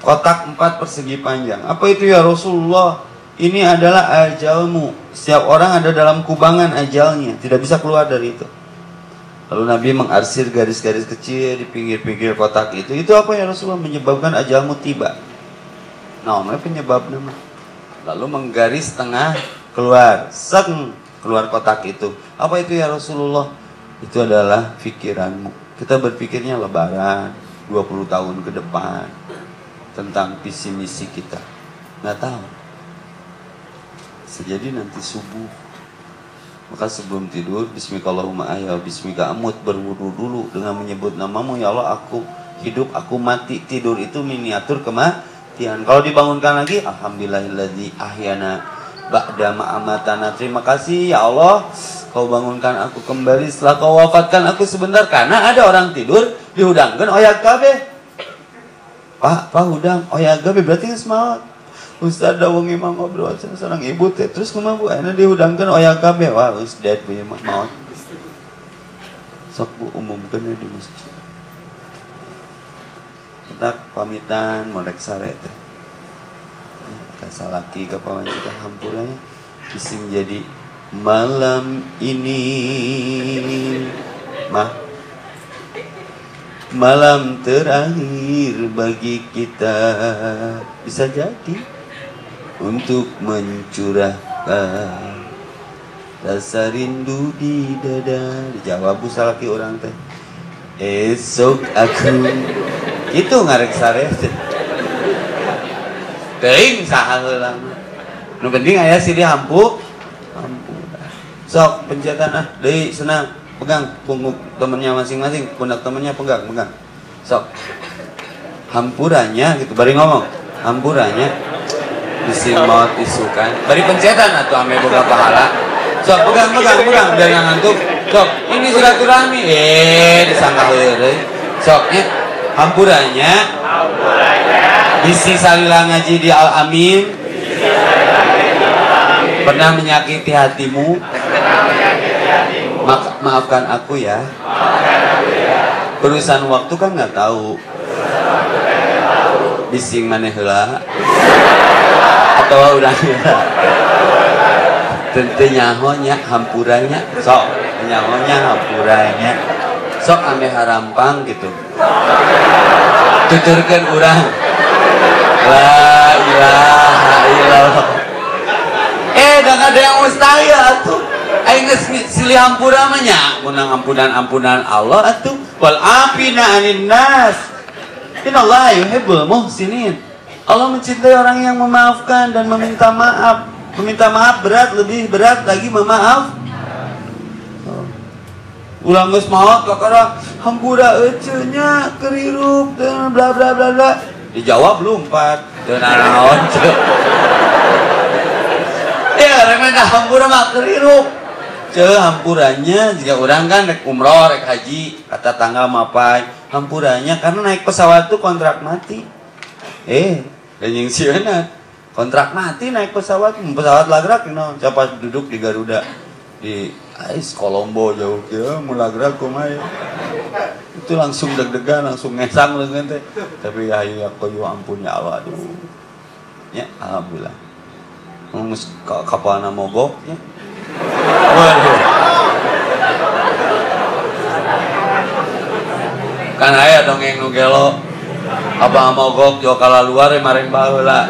kotak empat persegi panjang. Apa itu ya Rasulullah? Ini adalah ajalmu. Setiap orang ada dalam kubangan ajalnya, tidak bisa keluar dari itu. Lalu Nabi mengarsir garis-garis kecil di pinggir-pinggir kotak itu. Itu apa ya Rasulullah menyebabkan ajalmu tiba? Nah, penyebab nama? Lalu menggaris tengah keluar, seng keluar kotak itu. Apa itu ya Rasulullah? Itu adalah pikiranmu. Kita berpikirnya lebaran 20 tahun ke depan tentang visi misi kita. Nggak tahu. Sejadi nanti subuh. Maka sebelum tidur Bismillahirrahmanirrahim ayah Bismillah amut berwudu dulu dengan menyebut namamu. Ya Allah aku hidup aku mati tidur itu miniatur kematian. Kalau dibangunkan lagi Alhamdulillahilladzi ahyana ba'da ma'amatana. Terima kasih ya Allah. Kau bangunkan aku kembali. Setelah kau wafatkan aku sebentar karena ada orang tidur dihudangkan oyak kabeh Pak, Pak udang, oh ya gabe berarti semangat. Ustaz dawung imam ngobrol sareng ibu teh terus kumaha Bu aya dihudangkeun oya kabeh wah geus dead punya maut. Sok Bu umumkeun di masjid. Kita pamitan modek sare teh. Kasalaki ka pawanjikan hampura bising jadi malam ini mah malam terakhir bagi kita. Bisa jadi untuk mencurahkan rasa rindu di dada. Dijawab busalaki orang teh. Esok aku itu ngarek sare. Teuing saha heula nu penting aya sih hampu. Hampu. Sok pencetan ah deui senang pegang punggung temennya masing-masing pundak temennya pegang pegang. Sok. Hampurannya gitu bari ngomong. Hampurannya. Isi maut isukan bari pencetan atau ame boga pahala sok pegang pegang pegang biar nggak ngantuk. Sok ini silaturahmi. Eh disangka heureuy sok ya. Hampurannya. Bisi salila ngaji di al amin pernah menyakiti hatimu Ma maafkan aku ya. Perusahaan waktu kan nggak tahu. Bising mana heula atau udah tentu nyahonya hampurannya sok nyahonya hampurannya sok ame harampang gitu. Tuturkan orang la ilaha illallah. Eh gak ada yang mustahil atuh Aing silih hampura mah nya. Munang ampunan ampunan Allah atuh. Wal afina anin nas. Innallaha yuhibbul muhsinin. Allah mencintai orang yang memaafkan dan meminta maaf. Meminta maaf berat, lebih berat lagi memaaf. Ulang geus maot kakara hampura ecenya kerirup dan bla bla bla bla. Dijawab lumpat teu naon Ya remen hampura mah kerirup. Hampurannya jika orang kan naik umroh, naik haji, kata tanggal mapai. Hampurannya karena naik pesawat itu kontrak mati. Eh, dan yang sieunan kontrak mati naik pesawat pesawat lagrak you know. siapa duduk di Garuda di Ais Kolombo jauh ya mulagrak kumai itu langsung deg-degan langsung ngesang dengan teh tapi ya ya koyo ampun ya Allah aduh ya alhamdulillah kapana mogok ya waduh. Kan ayah dongeng nugelo apa mogok jo kala luar kemarin baheula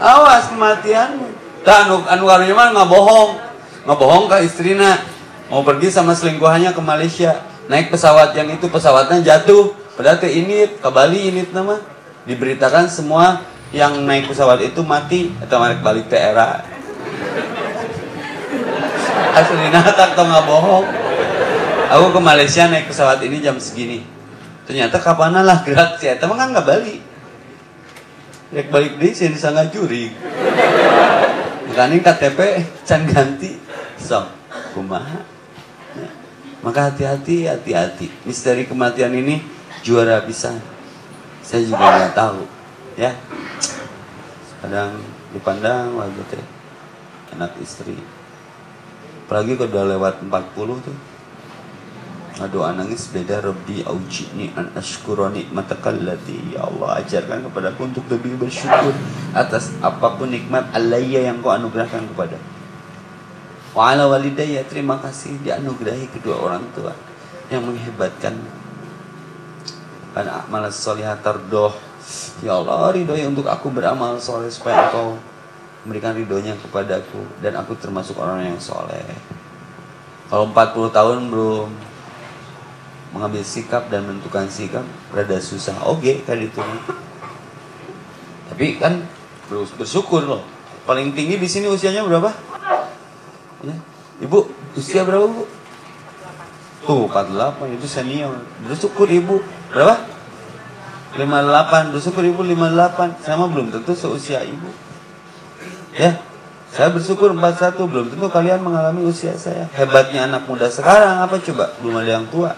awas kematianmu. Tak anu anu mah nggak bohong. Nggak bohong ke istrina. Mau pergi sama selingkuhannya ke Malaysia. Naik pesawat yang itu pesawatnya jatuh. Padahal ke ini ke Bali ini nama. Diberitakan semua yang naik pesawat itu mati atau mereka balik ke era aslinya tak tau nggak bohong aku ke Malaysia naik pesawat ini jam segini ternyata kapan lah gerak sih tapi kan nggak balik Rek balik deh sih disangka juri. Makanya KTP can ganti sok kumaha. Maka hati-hati, hati-hati. Misteri kematian ini juara bisa. Saya juga nggak tahu, ya. Kadang dipandang wajah teh anak istri. Apalagi kalau udah lewat 40 tuh. Doa nangis beda Rabbi aujini an ashkura nikmatakal lati. Ya Allah ajarkan kepadaku untuk lebih bersyukur atas apa pun nikmat alayya yang kau anugerahkan kepada. Wa ala terima kasih dianugerahi kedua orang tua yang menghebatkan. Karena amal solihah terdoh ya Allah ridhoi untuk aku beramal soleh supaya engkau memberikan ridhonya kepadaku. Dan aku termasuk orang yang soleh. Kalau 40 tahun belum mengambil sikap dan menentukan sikap rada susah. Oke okay, kan itu. Tapi kan bersyukur loh. Paling tinggi di sini usianya berapa? Ya. ibu usia berapa bu? Tuh 48 itu senior. Bersyukur ibu. Berapa 58 bersyukur ibu 58 sama belum tentu seusia ibu ya saya bersyukur 41 belum tentu kalian mengalami usia saya hebatnya anak muda sekarang apa coba belum ada yang tua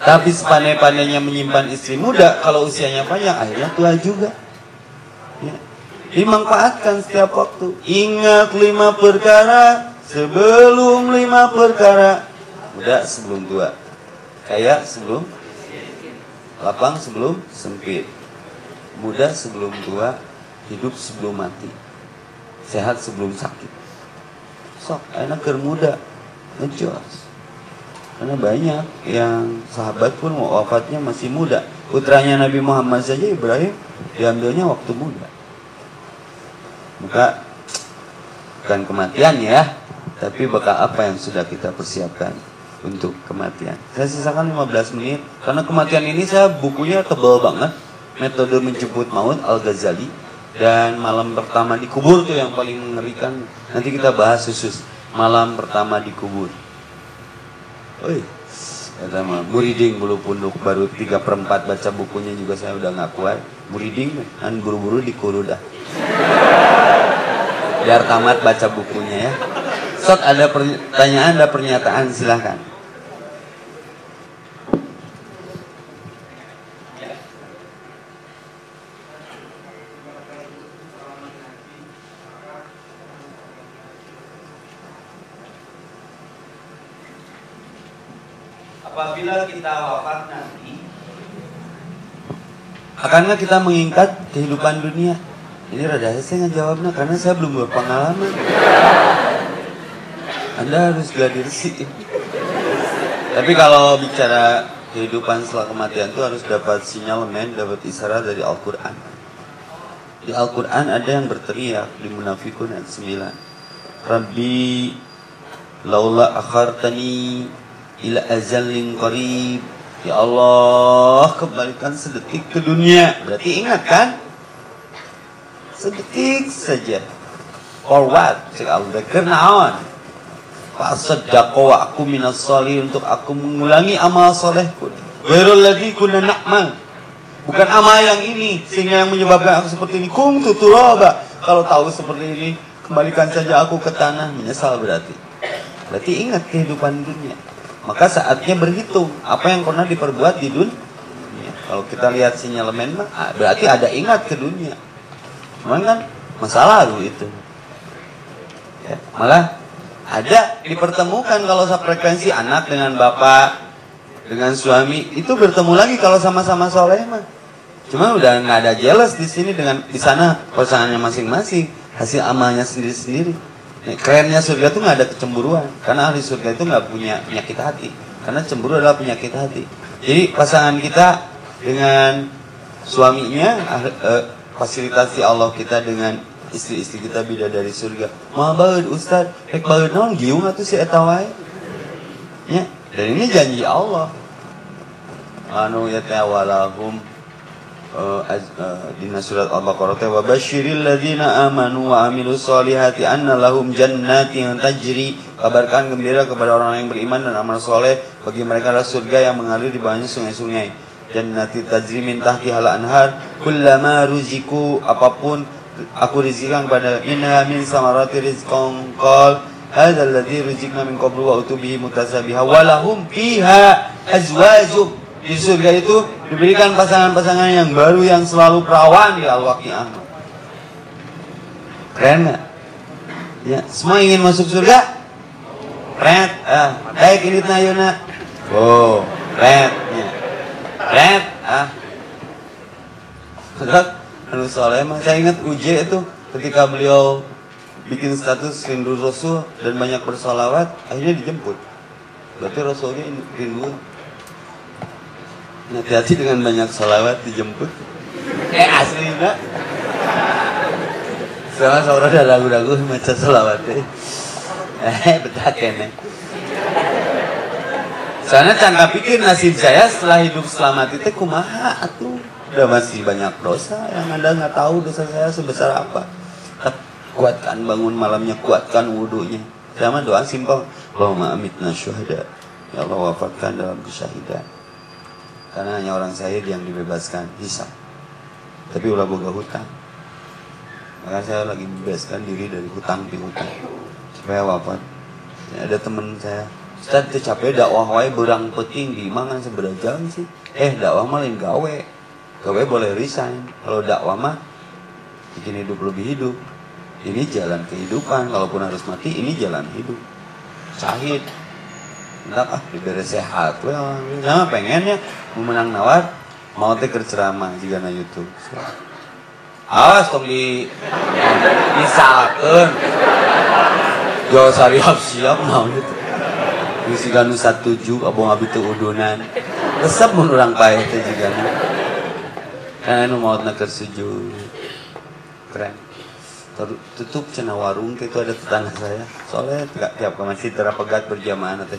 tapi sepandai-pandainya menyimpan istri muda, kalau usianya panjang, akhirnya tua juga. Ya. Dimanfaatkan setiap waktu. Ingat lima perkara sebelum lima perkara. Muda sebelum tua. Kaya sebelum lapang sebelum sempit. Muda sebelum tua, hidup sebelum mati. sehat sebelum sakit sok enak ker muda ngejos karena banyak yang sahabat pun wafatnya masih muda putranya Nabi Muhammad saja Ibrahim diambilnya waktu muda maka bukan kematian ya tapi bakal apa yang sudah kita persiapkan untuk kematian. Saya sisakan 15 menit karena kematian ini saya bukunya tebal banget. Metode menjemput maut Al-Ghazali. Dan malam pertama dikubur tuh yang paling mengerikan. Nanti kita bahas khusus malam pertama dikubur Oi, mah muriding bulu punduk. Baru 3 per 4 baca bukunya juga saya udah nggak kuat. Muriding kan buru-buru dikuru dah. Biar tamat baca bukunya ya. Sok ada pertanyaan, ada pernyataan silahkan. Apabila kita wafat nanti, akankah kita mengingat kehidupan dunia? Ini rada saya ngejawabnya karena saya belum berpengalaman. Anda harus gladi sih. Tapi kalau bicara kehidupan setelah kematian itu harus dapat sinyal men, dapat isyarat dari Al-Quran. Di Al-Quran ada yang berteriak di Munafikun ayat 9. Rabbi laula akhartani ila azalin qarib. Ya Allah, kembalikan sedetik ke dunia. Berarti ingat kan? Sedetik saja. For what? Cek kenaon? Fasaddaqo wa aku minas salih untuk aku mengulangi amal solehku. Ghairul ladzi kunna na'mal. Bukan amal yang ini sehingga yang menyebabkan aku seperti ini. Kum tuturaba. Kalau tahu seperti ini, kembalikan saja aku ke tanah. Menyesal berarti. Berarti ingat kehidupan dunia. Maka saatnya berhitung apa yang pernah diperbuat di dunia. Kalau kita lihat sinyalemen berarti ada ingat ke dunia. Cuman kan masa lalu itu. Ya, malah ada dipertemukan kalau frekuensi anak dengan bapak dengan suami itu bertemu lagi kalau sama-sama soleh mah. Cuma udah nggak ada jealous di sini dengan di sana pasangannya masing-masing hasil amalnya sendiri-sendiri. Kerennya surga itu nggak ada kecemburuan karena ahli surga itu nggak punya penyakit hati karena cemburu adalah penyakit hati. Jadi pasangan kita dengan suaminya eh, fasilitasi Allah kita dengan istri-istri kita beda dari surga. Mau banget Ustaz, hek banget non giung atau si etawai. Ya, dan ini janji Allah. Anu ya tawalahum uh, uh, di surat Al-Baqarah wa basyiril ladzina amanu wa amilus solihati anna lahum jannatin tajri. Kabarkan gembira kepada orang yang beriman dan amal soleh bagi mereka adalah surga yang mengalir di bawahnya sungai-sungai. Jannati tajri min tahtiha al-anhar. Kullama ruziku apa pun aku rizkikan pada minha min samarati rizqan qal hadza alladhi rizqna min qablu wa utubihi mutasabiha wa lahum fiha azwajum di surga itu diberikan pasangan-pasangan yang baru yang selalu perawan di al-waqi'ah keren gak? ya semua ingin masuk surga? Red ah baik ini nayuna oh red ya. Red ah. Anu soleh saya ingat Uje itu ketika beliau bikin status rindu Rasul dan banyak bersolawat akhirnya dijemput. Berarti Rasulnya rindu hati-hati dengan banyak solawat dijemput. Eh asli enggak sama saudara ada ragu-ragu macam solawatnya eh betah kene Soalnya tangga pikir nasib saya setelah hidup selamat itu kumaha atuh. Udah masih banyak dosa yang anda nggak tahu dosa saya sebesar apa. Kuatkan bangun malamnya kuatkan wudhunya. Sama doa simpel. Allahumma amitna syuhada. Ya Allah wafatkan dalam kesyahidan karena hanya orang syahid yang dibebaskan hisab tapi ulah boga hutang maka saya lagi bebaskan diri dari hutang hutang supaya wafat ya, ada teman saya Ustaz capek dakwah wae berang peting di mangan seberapa jam sih eh dakwah malah gawe Gawe boleh resign. Kalau dakwah mah bikin hidup lebih hidup. Ini jalan kehidupan. Kalaupun harus mati, ini jalan hidup. Syahid. Enggak ah, diberi sehat. Well, sama pengennya mau menang nawar, mau teh ceramah juga na YouTube. awas tong di misalkan Jawa siap siap mau Misi ganu tujuh abang abi tu udunan. Resep mun urang paeh teh juga kan nu mau nak sujud. Keren. Tutup cina warung itu ada tetangga saya. Soalnya tiap ke masjid terapegat berjamaah nanti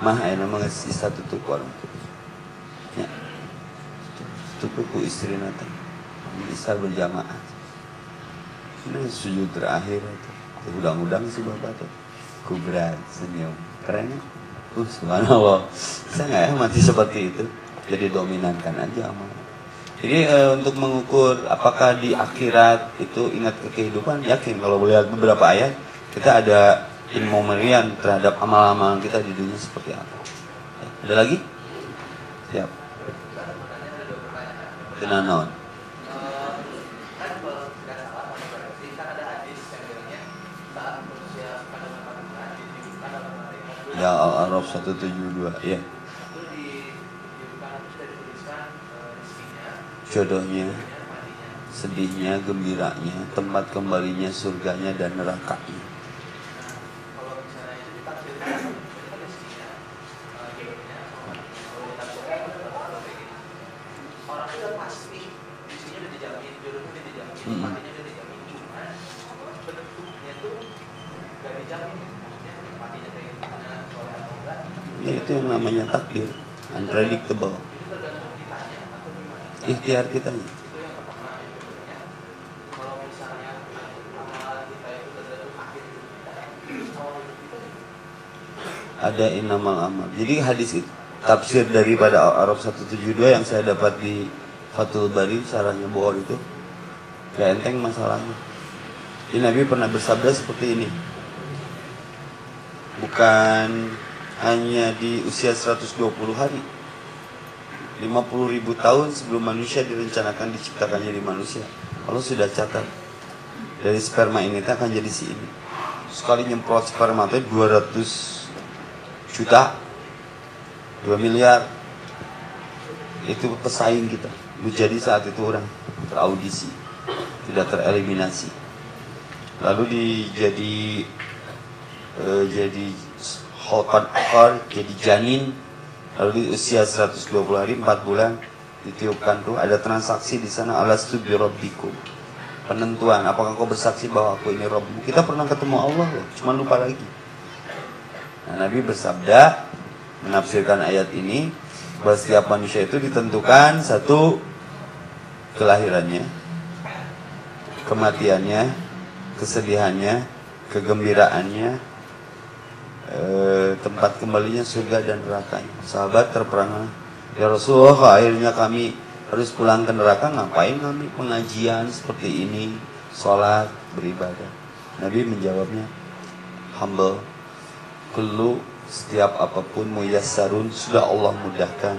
mah ini mah sisa tutup warung ya. Tutup ku istri nanti bisa berjamaah. Ini sujud terakhir itu. Udang-udang sih bapak tuh kubra senyum. Keren ya? Uh subhanallah. Saya nggak mati seperti itu. Jadi dominankan aja amal jadi e, untuk mengukur apakah di akhirat itu ingat ke kehidupan, yakin. Kalau melihat beberapa ayat kita ada ilmu terhadap amal-amalan kita di dunia seperti apa. Ada lagi? Siap. Tenanon. Ya Al-Araf 172 ya. jodohnya, sedihnya, gembiranya, tempat kembalinya, surganya dan nerakanya. Ya, itu yang namanya takdir, unpredictable ikhtiar kita ada inamal amal. Jadi hadis itu tafsir daripada Arab 172 yang saya dapat di Fatul Bari sarahnya bohor itu gak enteng masalahnya. Jadi Nabi pernah bersabda seperti ini. Bukan hanya di usia 120 hari 50 ribu tahun sebelum manusia direncanakan diciptakan jadi manusia. Kalau sudah catat dari sperma ini akan jadi si ini. Sekali nyemprot sperma itu 200 juta 2 miliar. Itu pesaing kita. Menjadi saat itu orang teraudisi tidak tereliminasi. Lalu uh, jadi hokan akar jadi janin. Lalu di usia 120 hari 4 bulan ditiupkan tuh ada transaksi di sana alastu bi rabbikum? Penentuan apakah kau bersaksi bahwa aku ini Rabbmu? Kita pernah ketemu Allah loh cuma lupa lagi nah, Nabi bersabda menafsirkan ayat ini bahwa setiap manusia itu ditentukan satu kelahirannya kematiannya kesedihannya kegembiraannya Eh, tempat kembalinya surga dan neraka. Sahabat terperangah, ya Rasulullah akhirnya kami harus pulang ke neraka ngapain kami pengajian seperti ini, sholat, beribadah. Nabi menjawabnya, humble, kelu setiap apa pun muyassarun sudah Allah mudahkan.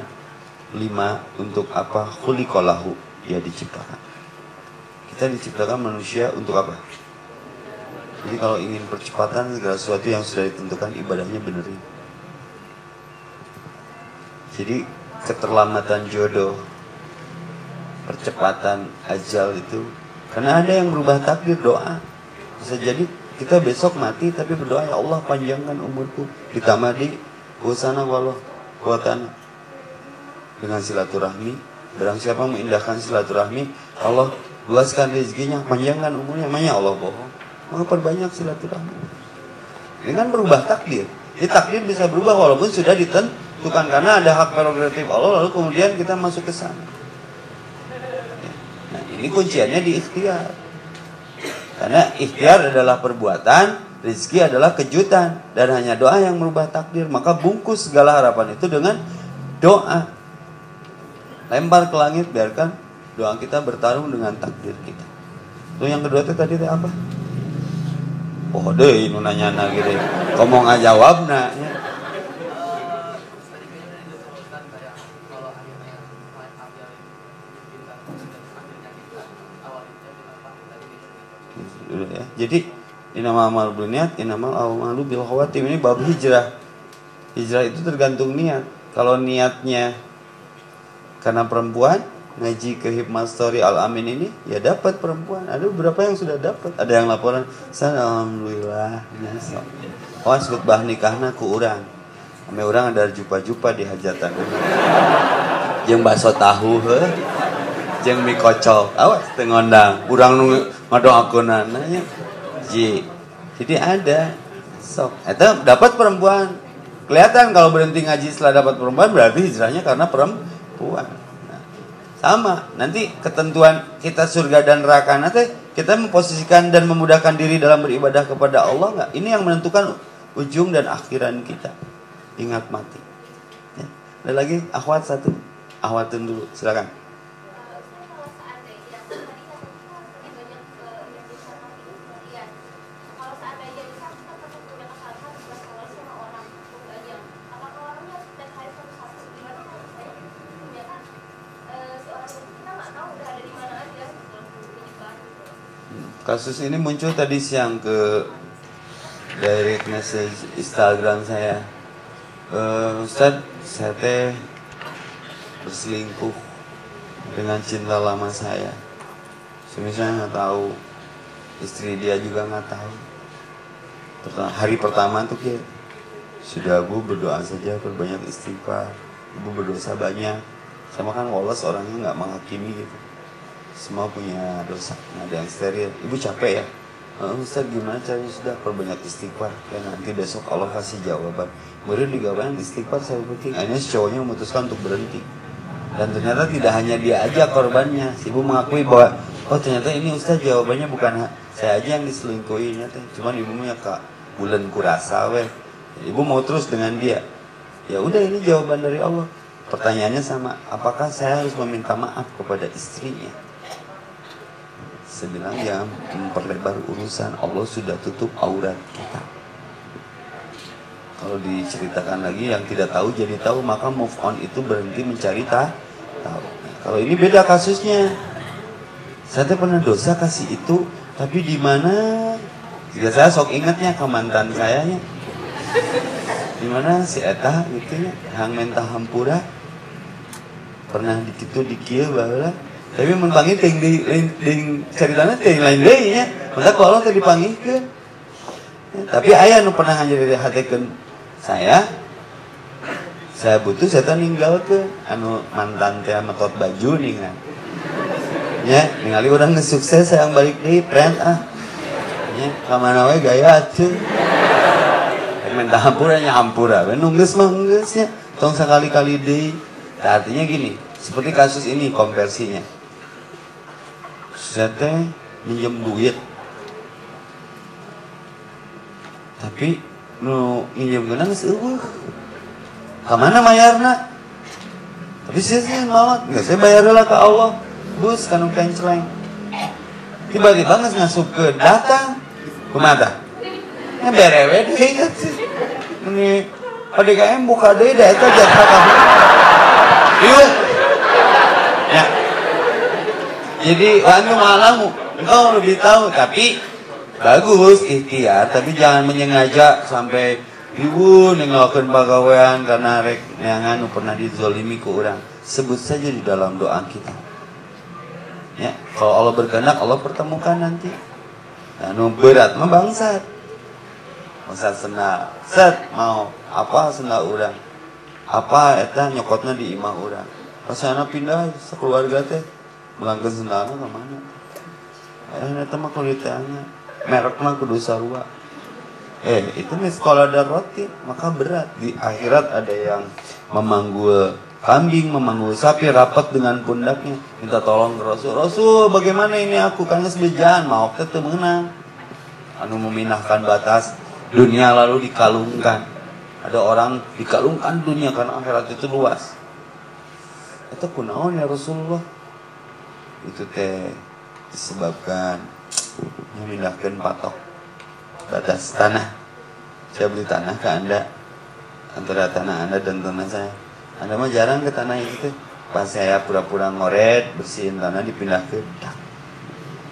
Lima, untuk apa? Khulikolahu, dia diciptakan. Kita diciptakan manusia untuk apa? Jadi kalau ingin percepatan segala sesuatu yang sudah ditentukan ibadahnya benerin. Jadi keterlambatan jodoh, percepatan ajal itu karena ada yang berubah takdir doa. Bisa jadi kita besok mati tapi berdoa ya Allah panjangkan umurku ditambah di usana walau kuatan dengan silaturahmi barang siapa mengindahkan silaturahmi Allah luaskan rezekinya panjangkan umurnya namanya Allah bohong maka perbanyak silaturahmi. Ini kan berubah takdir. Jadi takdir bisa berubah walaupun sudah ditentukan karena ada hak prerogatif Allah lalu kemudian kita masuk ke sana. Nah ini kunciannya di ikhtiar. Karena ikhtiar adalah perbuatan, rezeki adalah kejutan dan hanya doa yang merubah takdir. Maka bungkus segala harapan itu dengan doa. Lempar ke langit biarkan doa kita bertarung dengan takdir kita. Itu yang kedua itu tadi apa? oh deh ini nanya na gitu ngomong aja jawab nak ya. ya. Jadi inama amal niat, inama amalu bil khawatim ini bab hijrah. Hijrah itu tergantung niat. Kalau niatnya karena perempuan, ngaji ke Hikmah Story Al Amin ini ya dapat perempuan ada beberapa yang sudah dapat ada yang laporan saya alhamdulillah nyesel oh khutbah nikahna ku urang ame orang ada jupa-jupa di hajatan yang bakso tahu he yang mie kocok awas tengondang urang nu ngadoakeunana nya ji jadi ada sok itu dapat perempuan kelihatan kalau berhenti ngaji setelah dapat perempuan berarti hijrahnya karena perempuan sama, nanti ketentuan kita surga dan neraka nanti kita memposisikan dan memudahkan diri dalam beribadah kepada Allah nggak? Ini yang menentukan ujung dan akhiran kita. Ingat mati. Ya. Lagi akhwat satu. Akhwatin dulu, silakan. Kasus ini muncul tadi siang ke direct message Instagram saya. Uh, Ustaz, saya teh berselingkuh dengan cinta lama saya. Suami saya nggak tahu, istri dia juga nggak tahu. Hari pertama tuh kayak sudah bu berdoa saja perbanyak istighfar, ibu berdosa banyak. Sama kan Allah orangnya nggak menghakimi gitu semua punya dosa ada yang steril. Ibu capek ya? Uh, Ustaz gimana caranya? Sudah perbanyak istighfar. Ya nanti besok Allah kasih jawaban. Kemudian digawain istighfar saya penting akhirnya cowoknya memutuskan untuk berhenti. Dan ternyata tidak hanya dia aja korbannya. Si ibu mengakui bahwa oh ternyata ini Ustaz jawabannya bukan saya aja yang diselingkuhi ternyata. Cuman ibu punya kak bulan kurasa weh. Ibu mau terus dengan dia. Ya udah ini jawaban dari Allah. Pertanyaannya sama apakah saya harus meminta maaf kepada istrinya saya bilang ya memperlebar urusan. Allah sudah tutup aurat kita. Kalau diceritakan lagi yang tidak tahu jadi tahu maka move on itu berhenti mencari tahu. Kalau ini beda kasusnya. Saya pernah dosa kasih itu tapi di mana? Jika saya sok ingatnya ke mantan saya nya. Di mana? Si Eta gitu ya hang mentah hampura. Pernah dikitu dikia bahwa tapi mun panggil ting di ting ceritanya ting lain deui nya. Maka kalau teh dipanggilkeun tapi ayah nu pernah jadi hatekeun saya saya butuh saya ninggal ke anu mantan teh metot baju nih kan. Ya ningali orang ngesukses saya yang balik di print ah. Ya kamana we gaya tuh minta hampura nya hampura we nunggus mah geus nya. Tong sekali-kali deui. Artinya gini seperti kasus ini konversinya teh minjem duit. Tapi nu minjem kena geus eueuh. Ka mana mayarna? Tapi saya sih mau nggak saya bayar lah ke Allah. Bus kanu kenceleng tiba-tiba nggak ngasup ke data kumata ya berewe deh ini PDKM buka deh data jatah kamu iya ya jadi anu malamu engkau lebih tahu. Tapi bagus ikhtiar. Tapi jangan menyengaja sampai ibu nengokkan bagawean karena rek yang anu pernah dizolimi ke orang. Sebut saja di dalam doa kita. Ya kalau Allah berkehendak Allah pertemukan nanti. Anu berat mah bangsat. Bangsat sena set mau apa sena orang. Apa eta nyokotnya di imah orang. Pas pindah sekeluarga teh melanggar sendalnya ke mana? Eh nanti mah kalau ditanya merek mah kudu sarua. Eh itu nih sekolah dan roti maka berat. Di akhirat ada yang memanggul kambing memanggul sapi rapat dengan pundaknya. Minta tolong ke Rasul. Rasul bagaimana ini aku? Kan sebejan mau tetep menang anu meminahkan batas dunia lalu dikalungkan. Ada orang dikalungkan dunia karena akhirat itu luas. Itu kunaon ya Rasulullah itu teh disebabkan memindahkan patok batas tanah. Saya beli tanah ke anda antara tanah anda dan tanah saya. Anda mah jarang ke tanah itu teh. Pas saya pura-pura ngoret bersihin tanah dipindahkan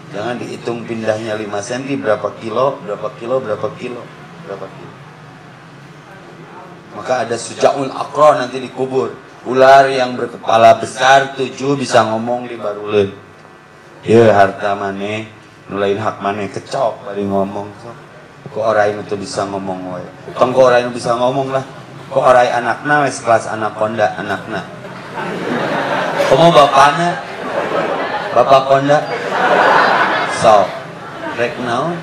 jangan dihitung pindahnya 5 cm berapa kilo berapa kilo berapa kilo berapa kilo. Maka ada sujaul akro nanti dikubur ular yang berkepala besar tujuh bisa ngomong di baruleun ya harta maneh nulain hak maneh kecok bari ngomong. Kok orang itu bisa ngomong wae tong kok orang itu bisa ngomong lah. Kok orang anakna wes kelas anak konda anakna? Kamu bapaknya bapak konda? So rek naon?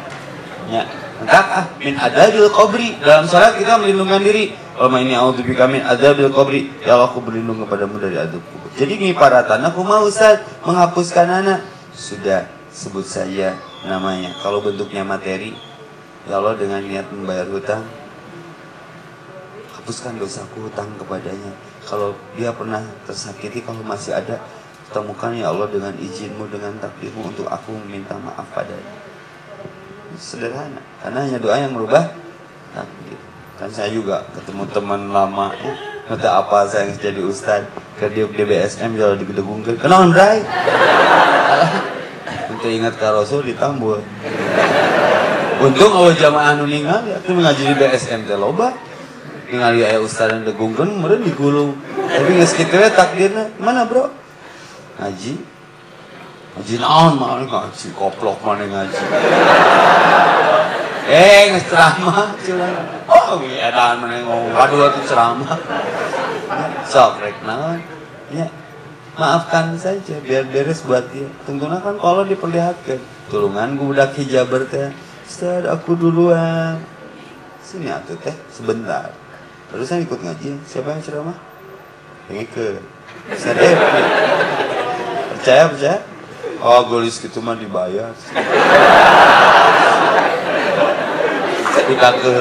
Ya. Entah ah min adabil qabri. Dalam salat kita melindungi diri Allahumma ini a'udzubika min adzabil qabri. Ya Allah aku berlindung kepadamu dari adab kubur. Jadi ini para tanah aku mau Ustaz menghapuskan anak. Sudah sebut saja namanya. Kalau bentuknya materi ya Allah dengan niat membayar hutang hapuskan dosaku hutang kepadanya. Kalau dia pernah tersakiti kalau masih ada temukan ya Allah dengan izinmu dengan takdirmu untuk aku meminta maaf padanya. Sederhana karena hanya doa yang merubah takdir kan saya juga ketemu teman lama. Ya Ngerti apa saya yang jadi ustad? Ke di DBSM jalan digedegung ke kenal Andrai untuk ingat ke Rasul ditambul untung awal jamaah nu ningali aku ngaji di BSM teh loba. Aya ustad yang degungkeun meureun digulung. Tapi geus kitu we takdirna mana bro? Ngaji. Ngaji naon mah ngaji? Koplok mana ngaji eh nges ceramah oh iya dan mana ngomong aduh itu ceramah. Sok rek ya maafkan saja biar beres buat dia. Tentunya kan kalau diperlihatkan. Tulungan udah hijaber teh Ustaz aku duluan. Sini atuh teh sebentar. Terusan ikut ngaji siapa yang ceramah? Yang ke Ustaz Epi percaya percaya? Oh golis gitu mah dibayar kita ke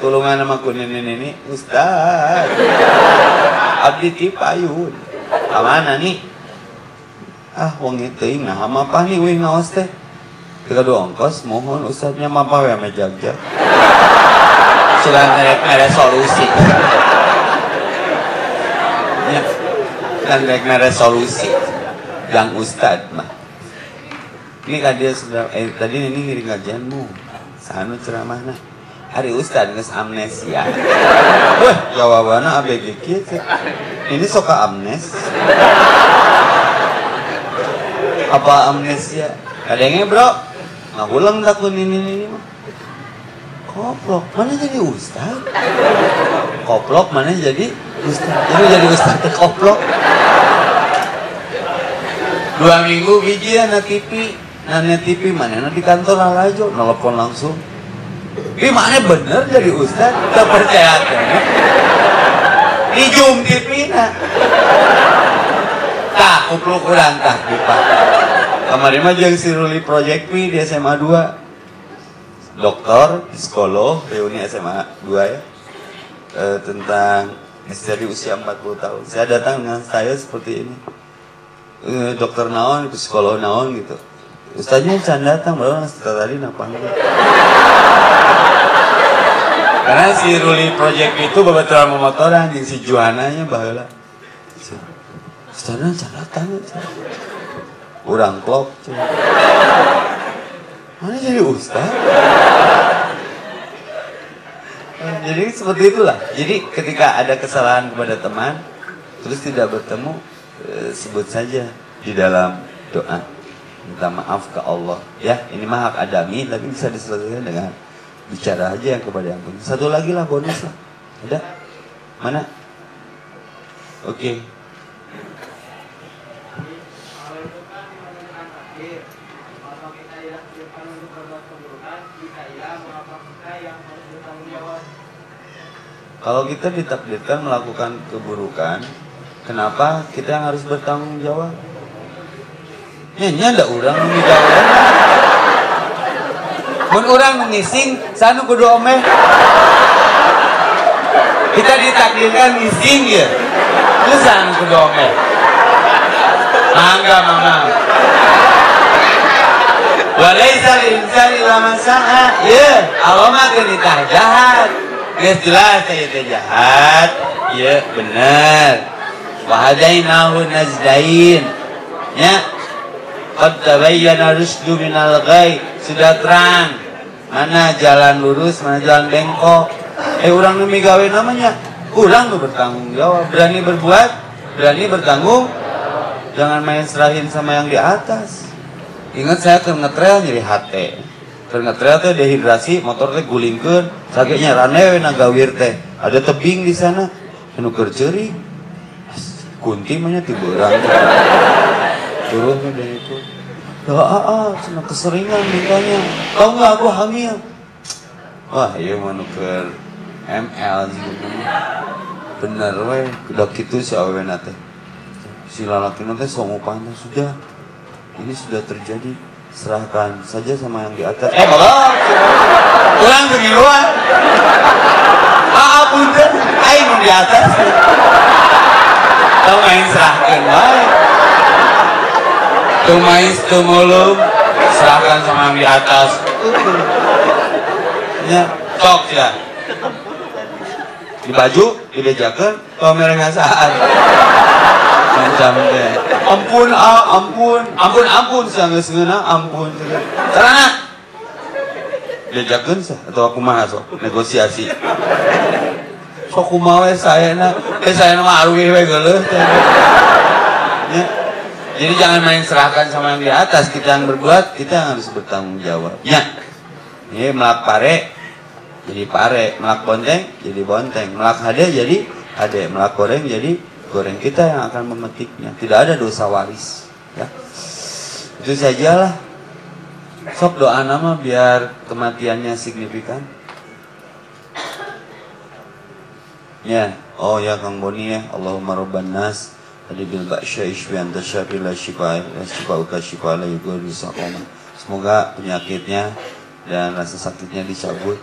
tulungan sama ku nini nini Ustaz abdi ti payun. Kamana nih? Ah wong itu nah sama apa nih wih ngawas teh? Kita doa ongkos mohon ustadznya mapa ya mejagja sudah ngerek ada solusi. Ya ngerek ada solusi. Yang ustad mah. Ini dia sudah eh tadi ini ngiring kajianmu sanu ceramahna. Hari ustad nges amnesia. Wah jawabannya abg gitu ini soka amnes. Apa amnesia? Kadangnya bro ngagulang takun ini ini mah. Koplok mana jadi ustad koplok mana jadi ustad ini jadi ustad koplok. Dua minggu biji anak TV nanya TV mana? Di kantor alajo nelfon langsung. Ini mana bener jadi ustad tak percaya di Zoom TV na tak kupluk kurang tak dipak kemarin mah jeung si Ruli Project P di SMA 2 dokter psikolog reuni SMA 2 ya. E, tentang misteri usia 40 tahun. Saya datang dengan saya seperti ini. E, dokter naon psikolog naon gitu Ustaznya can datang baru setelah tadi napa karena si Ruli Project itu bebetulan memotoran yang si Juananya bahula Ustaznya can datang kurang klop mana jadi ustaz? Jadi seperti itulah. Jadi ketika ada kesalahan kepada teman terus tidak bertemu sebut saja di dalam doa minta maaf ke Allah. Ya ini mah hak adami tapi bisa diselesaikan dengan bicara aja yang kepada yang punya satu lagi lah bonus lah. Ada? Mana? Oke. Okay. Kalau kita ditakdirkan melakukan keburukan, kenapa kita yang harus bertanggung jawab? Nya ada orang nu jawab. Mun orang ngising, sanu kudu omeh. Kita ditakdirkan ngising ya. Itu sanu kudu omeh. Mangga mama. Walaisa insani lama sa'a. Ya, Allah mah genitah jahat. Ya jelas saya teh jahat. Ya benar. Wahadainahu najdain. Ya. Sudah terang. Mana jalan lurus, mana jalan bengkok. Eh orang nu gawe namanya kurang lu bertanggung jawab. Berani berbuat berani bertanggung. Jangan main serahin sama yang di atas. Ingat saya ke ngetrail jadi hati. Ke ngetrail teh dehidrasi motor teh gulingkeun. Sakitnya rane nagawir teh. Ada tebing di sana. Anu kerceri kunti mana tiburan turun. Dari itu ya ah, ah cina keseringan mintanya tau nggak aku hamil? Wah iya mana ke ML gitu. Bener weh. Udah gitu si awe nate. Si lalaki nate somupannya sudah. Ini sudah terjadi. Serahkan saja sama yang di atas. Eh malah pulang ke luar ah punten aing di atas. Tau main serahkan wae tuh mulung serahkan sama yang di atas. Ya. Cok ya. Di baju dibejakan pamer ngasaan macam deh. Ampun ah, ampun. Ampun ampun sangat segenap ampun karena diajakan sah atau aku mah sok. Negosiasi. Sok kumaha saya na eh saya nama arwi we geuleuh. Jadi jangan main serahkan sama yang di atas. Kita yang berbuat kita yang harus bertanggung jawab ya ini melak pare jadi pare. Melak bonteng jadi bonteng. Melak hade jadi hade. Melak goreng jadi goreng. Kita yang akan memetiknya. Tidak ada dosa waris ya. Itu sajalah sok doa nama biar kematiannya signifikan. Ya. Oh ya Kang Boni ya. Allahumma rabban nas tadi bil ba'sya ishwi anta syafi la shifa la shifa uka shifa la yughadiru saqama semoga penyakitnya dan rasa sakitnya dicabut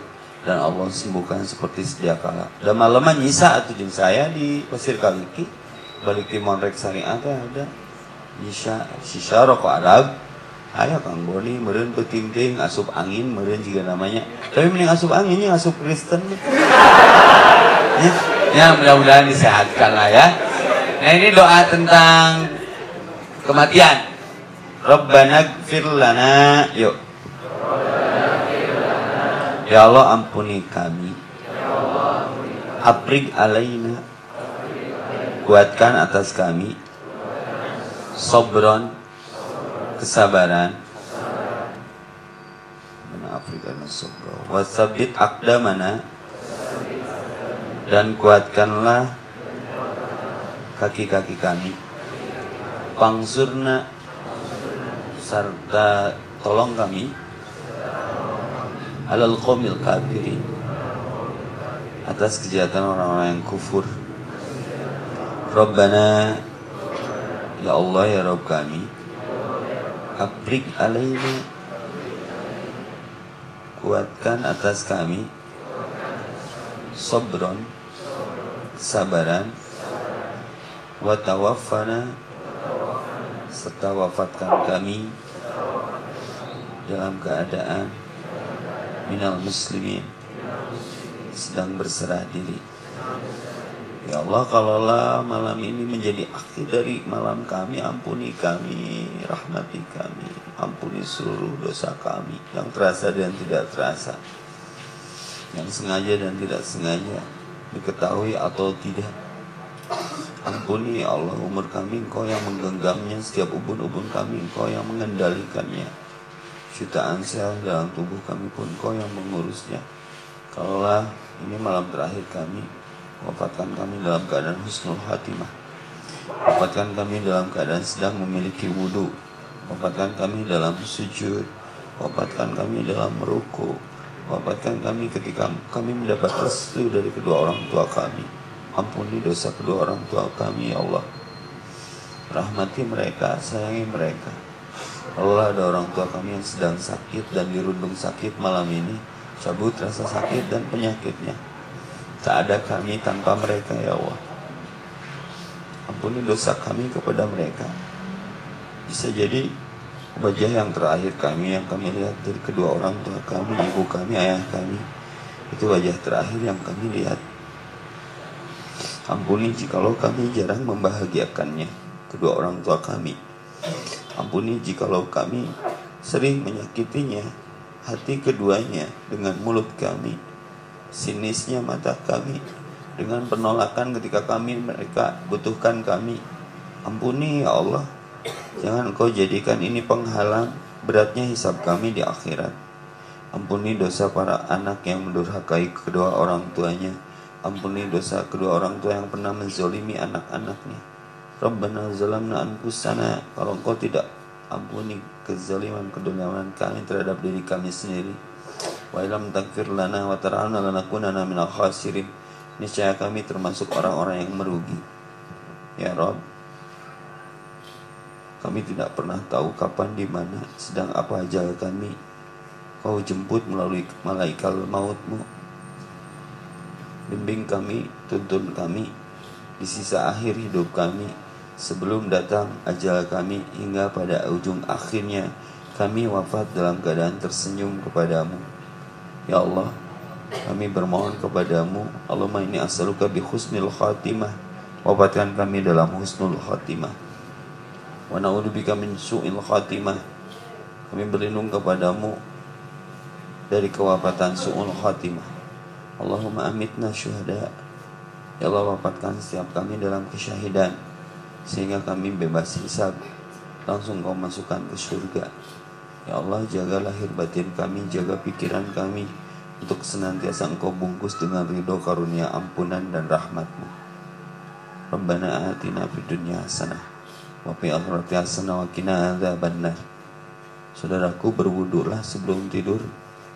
dan Allah sembuhkan seperti sedia kala. Dan malaman nyisa atau jeng saya di Pasir Kaliki balik di Monrek Syariat ada nyisa sisa rokok Arab Ayo Kang Boni meren peting-ting asup angin meren juga namanya. Tapi mending asup anginnya asup Kristen. ya, ya mudah-mudahan disehatkan lah ya. Nah ini doa tentang kematian. Rabbana gfir lana. Yuk. Ya Allah ampuni kami. Aprig alaina. Kuatkan atas kami. Sobron. Kesabaran. Afrika sobro. Wasabit akdamana. Dan kuatkanlah kaki-kaki kami. Pangsurna serta tolong kami. Alal qomil kafirin. Atas kejahatan orang-orang yang kufur. Rabbana Ya Allah ya Rabb kami. Abrik alaina Kuatkan atas kami. Sobron Sabaran Watawaffana Serta wafatkan kami Dalam keadaan minal muslimin sedang berserah diri. Ya Allah, kalaulah malam ini menjadi akhir dari malam kami, ampuni kami, rahmati kami, ampuni seluruh dosa kami yang terasa dan tidak terasa, yang sengaja dan tidak sengaja, diketahui atau tidak. Ampuni ya Allah umur kami, Engkau yang menggenggamnya, setiap ubun-ubun kami, Engkau yang mengendalikannya jutaan sel dalam tubuh kami pun kau yang mengurusnya. Kalaulah ini malam terakhir kami, wafatkan kami dalam keadaan husnul khatimah. Wafatkan kami dalam keadaan sedang memiliki wudhu. Wafatkan kami dalam sujud. Wafatkan kami dalam meruku. Wafatkan kami ketika kami mendapat restu dari kedua orang tua kami. Ampuni dosa kedua orang tua kami, ya Allah. Rahmati mereka, sayangi mereka. Kalau ada orang tua kami yang sedang sakit dan dirundung sakit malam ini, cabut rasa sakit dan penyakitnya. Tak ada kami tanpa mereka ya Allah. Ampuni dosa kami kepada mereka. Bisa jadi wajah yang terakhir kami yang kami lihat dari kedua orang tua kami, ibu kami, ayah kami. Itu wajah terakhir yang kami lihat. Ampuni jikalau kami jarang membahagiakannya, kedua orang tua kami. Ampuni jikalau kami sering menyakitinya hati keduanya dengan mulut kami, sinisnya mata kami, dengan penolakan ketika kami mereka butuhkan kami. Ampuni ya Allah. Jangan Engkau jadikan ini penghalang beratnya hisab kami di akhirat. Ampuni dosa para anak yang mendurhakai kedua orang tuanya. Ampuni dosa kedua orang tua yang pernah menzolimi anak-anaknya. Rabbana zalamna anfusana. Kalau engkau tidak ampuni kezaliman kedoliman kami terhadap diri kami sendiri. Wa ilam takfir lana wa tar'ana lanakunana minal khasirin. Niscaya kami termasuk orang-orang yang merugi. Ya Rabb, kami tidak pernah tahu kapan di mana sedang apa ajal kami. Kau jemput melalui malaikat mautmu. Bimbing kami, tuntun kami di sisa akhir hidup kami sebelum datang ajal kami hingga pada ujung akhirnya kami wafat dalam keadaan tersenyum kepadamu. Ya Allah, kami bermohon kepadamu, Allahumma ini as'aluka bi husnil khatimah. Wafatkan kami dalam husnul khatimah wa na'udzubika min su'il khatimah kami berlindung kepadamu dari kewafatan su'ul khatimah Allahumma amitna syuhada Ya Allah wafatkan setiap kami dalam kesyahidan Sehingga kami bebas hisab Langsung kau masukkan ke surga Ya Allah jaga lahir batin kami Jaga pikiran kami Untuk senantiasa engkau bungkus dengan ridho karunia ampunan dan rahmatmu Rabbana atina fid dunya hasanah wa fi akhirati hasanah wa qina. Saudaraku berwudulah sebelum tidur.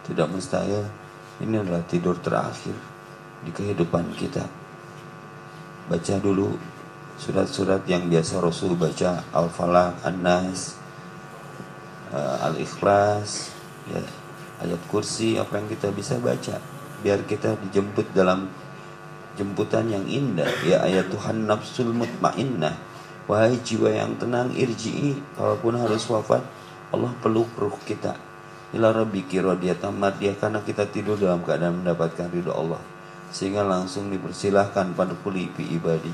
Tidak mustahil ini adalah tidur terakhir di kehidupan kita. Baca dulu surat-surat yang biasa Rasul baca. Al-Falaq, An-Nas, uh, Al-Ikhlas, ya, ayat kursi apa yang kita bisa baca. Biar kita dijemput dalam jemputan yang indah. Ya ayat Tuhan nafsul mutmainnah. Wahai jiwa yang tenang irji'i. Kalaupun harus wafat Allah peluk ruh kita Ila rabbiki radiyatan dia Karena kita tidur dalam keadaan mendapatkan ridho Allah. Sehingga langsung dipersilahkan pada kuli fi ibadi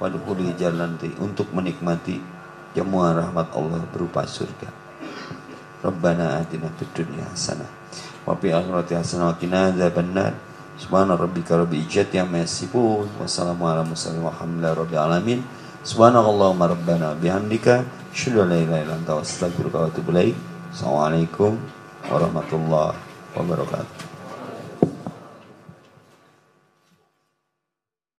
Pada kuli jalan Untuk menikmati jamuan rahmat Allah berupa surga. Rabbana atina fid dunya hasanah wa fi akhirati hasanah wa qina adzabannar Subhana rabbika rabbil izzati amma yasifun wassalamu ala mursalin walhamdulillahi rabbil alamin. Subhanallahumma rabbana bihamdika asyhadu an la ilaha illa anta astaghfiruka wa atubu ilaik. Assalamualaikum warahmatullahi wabarakatuh.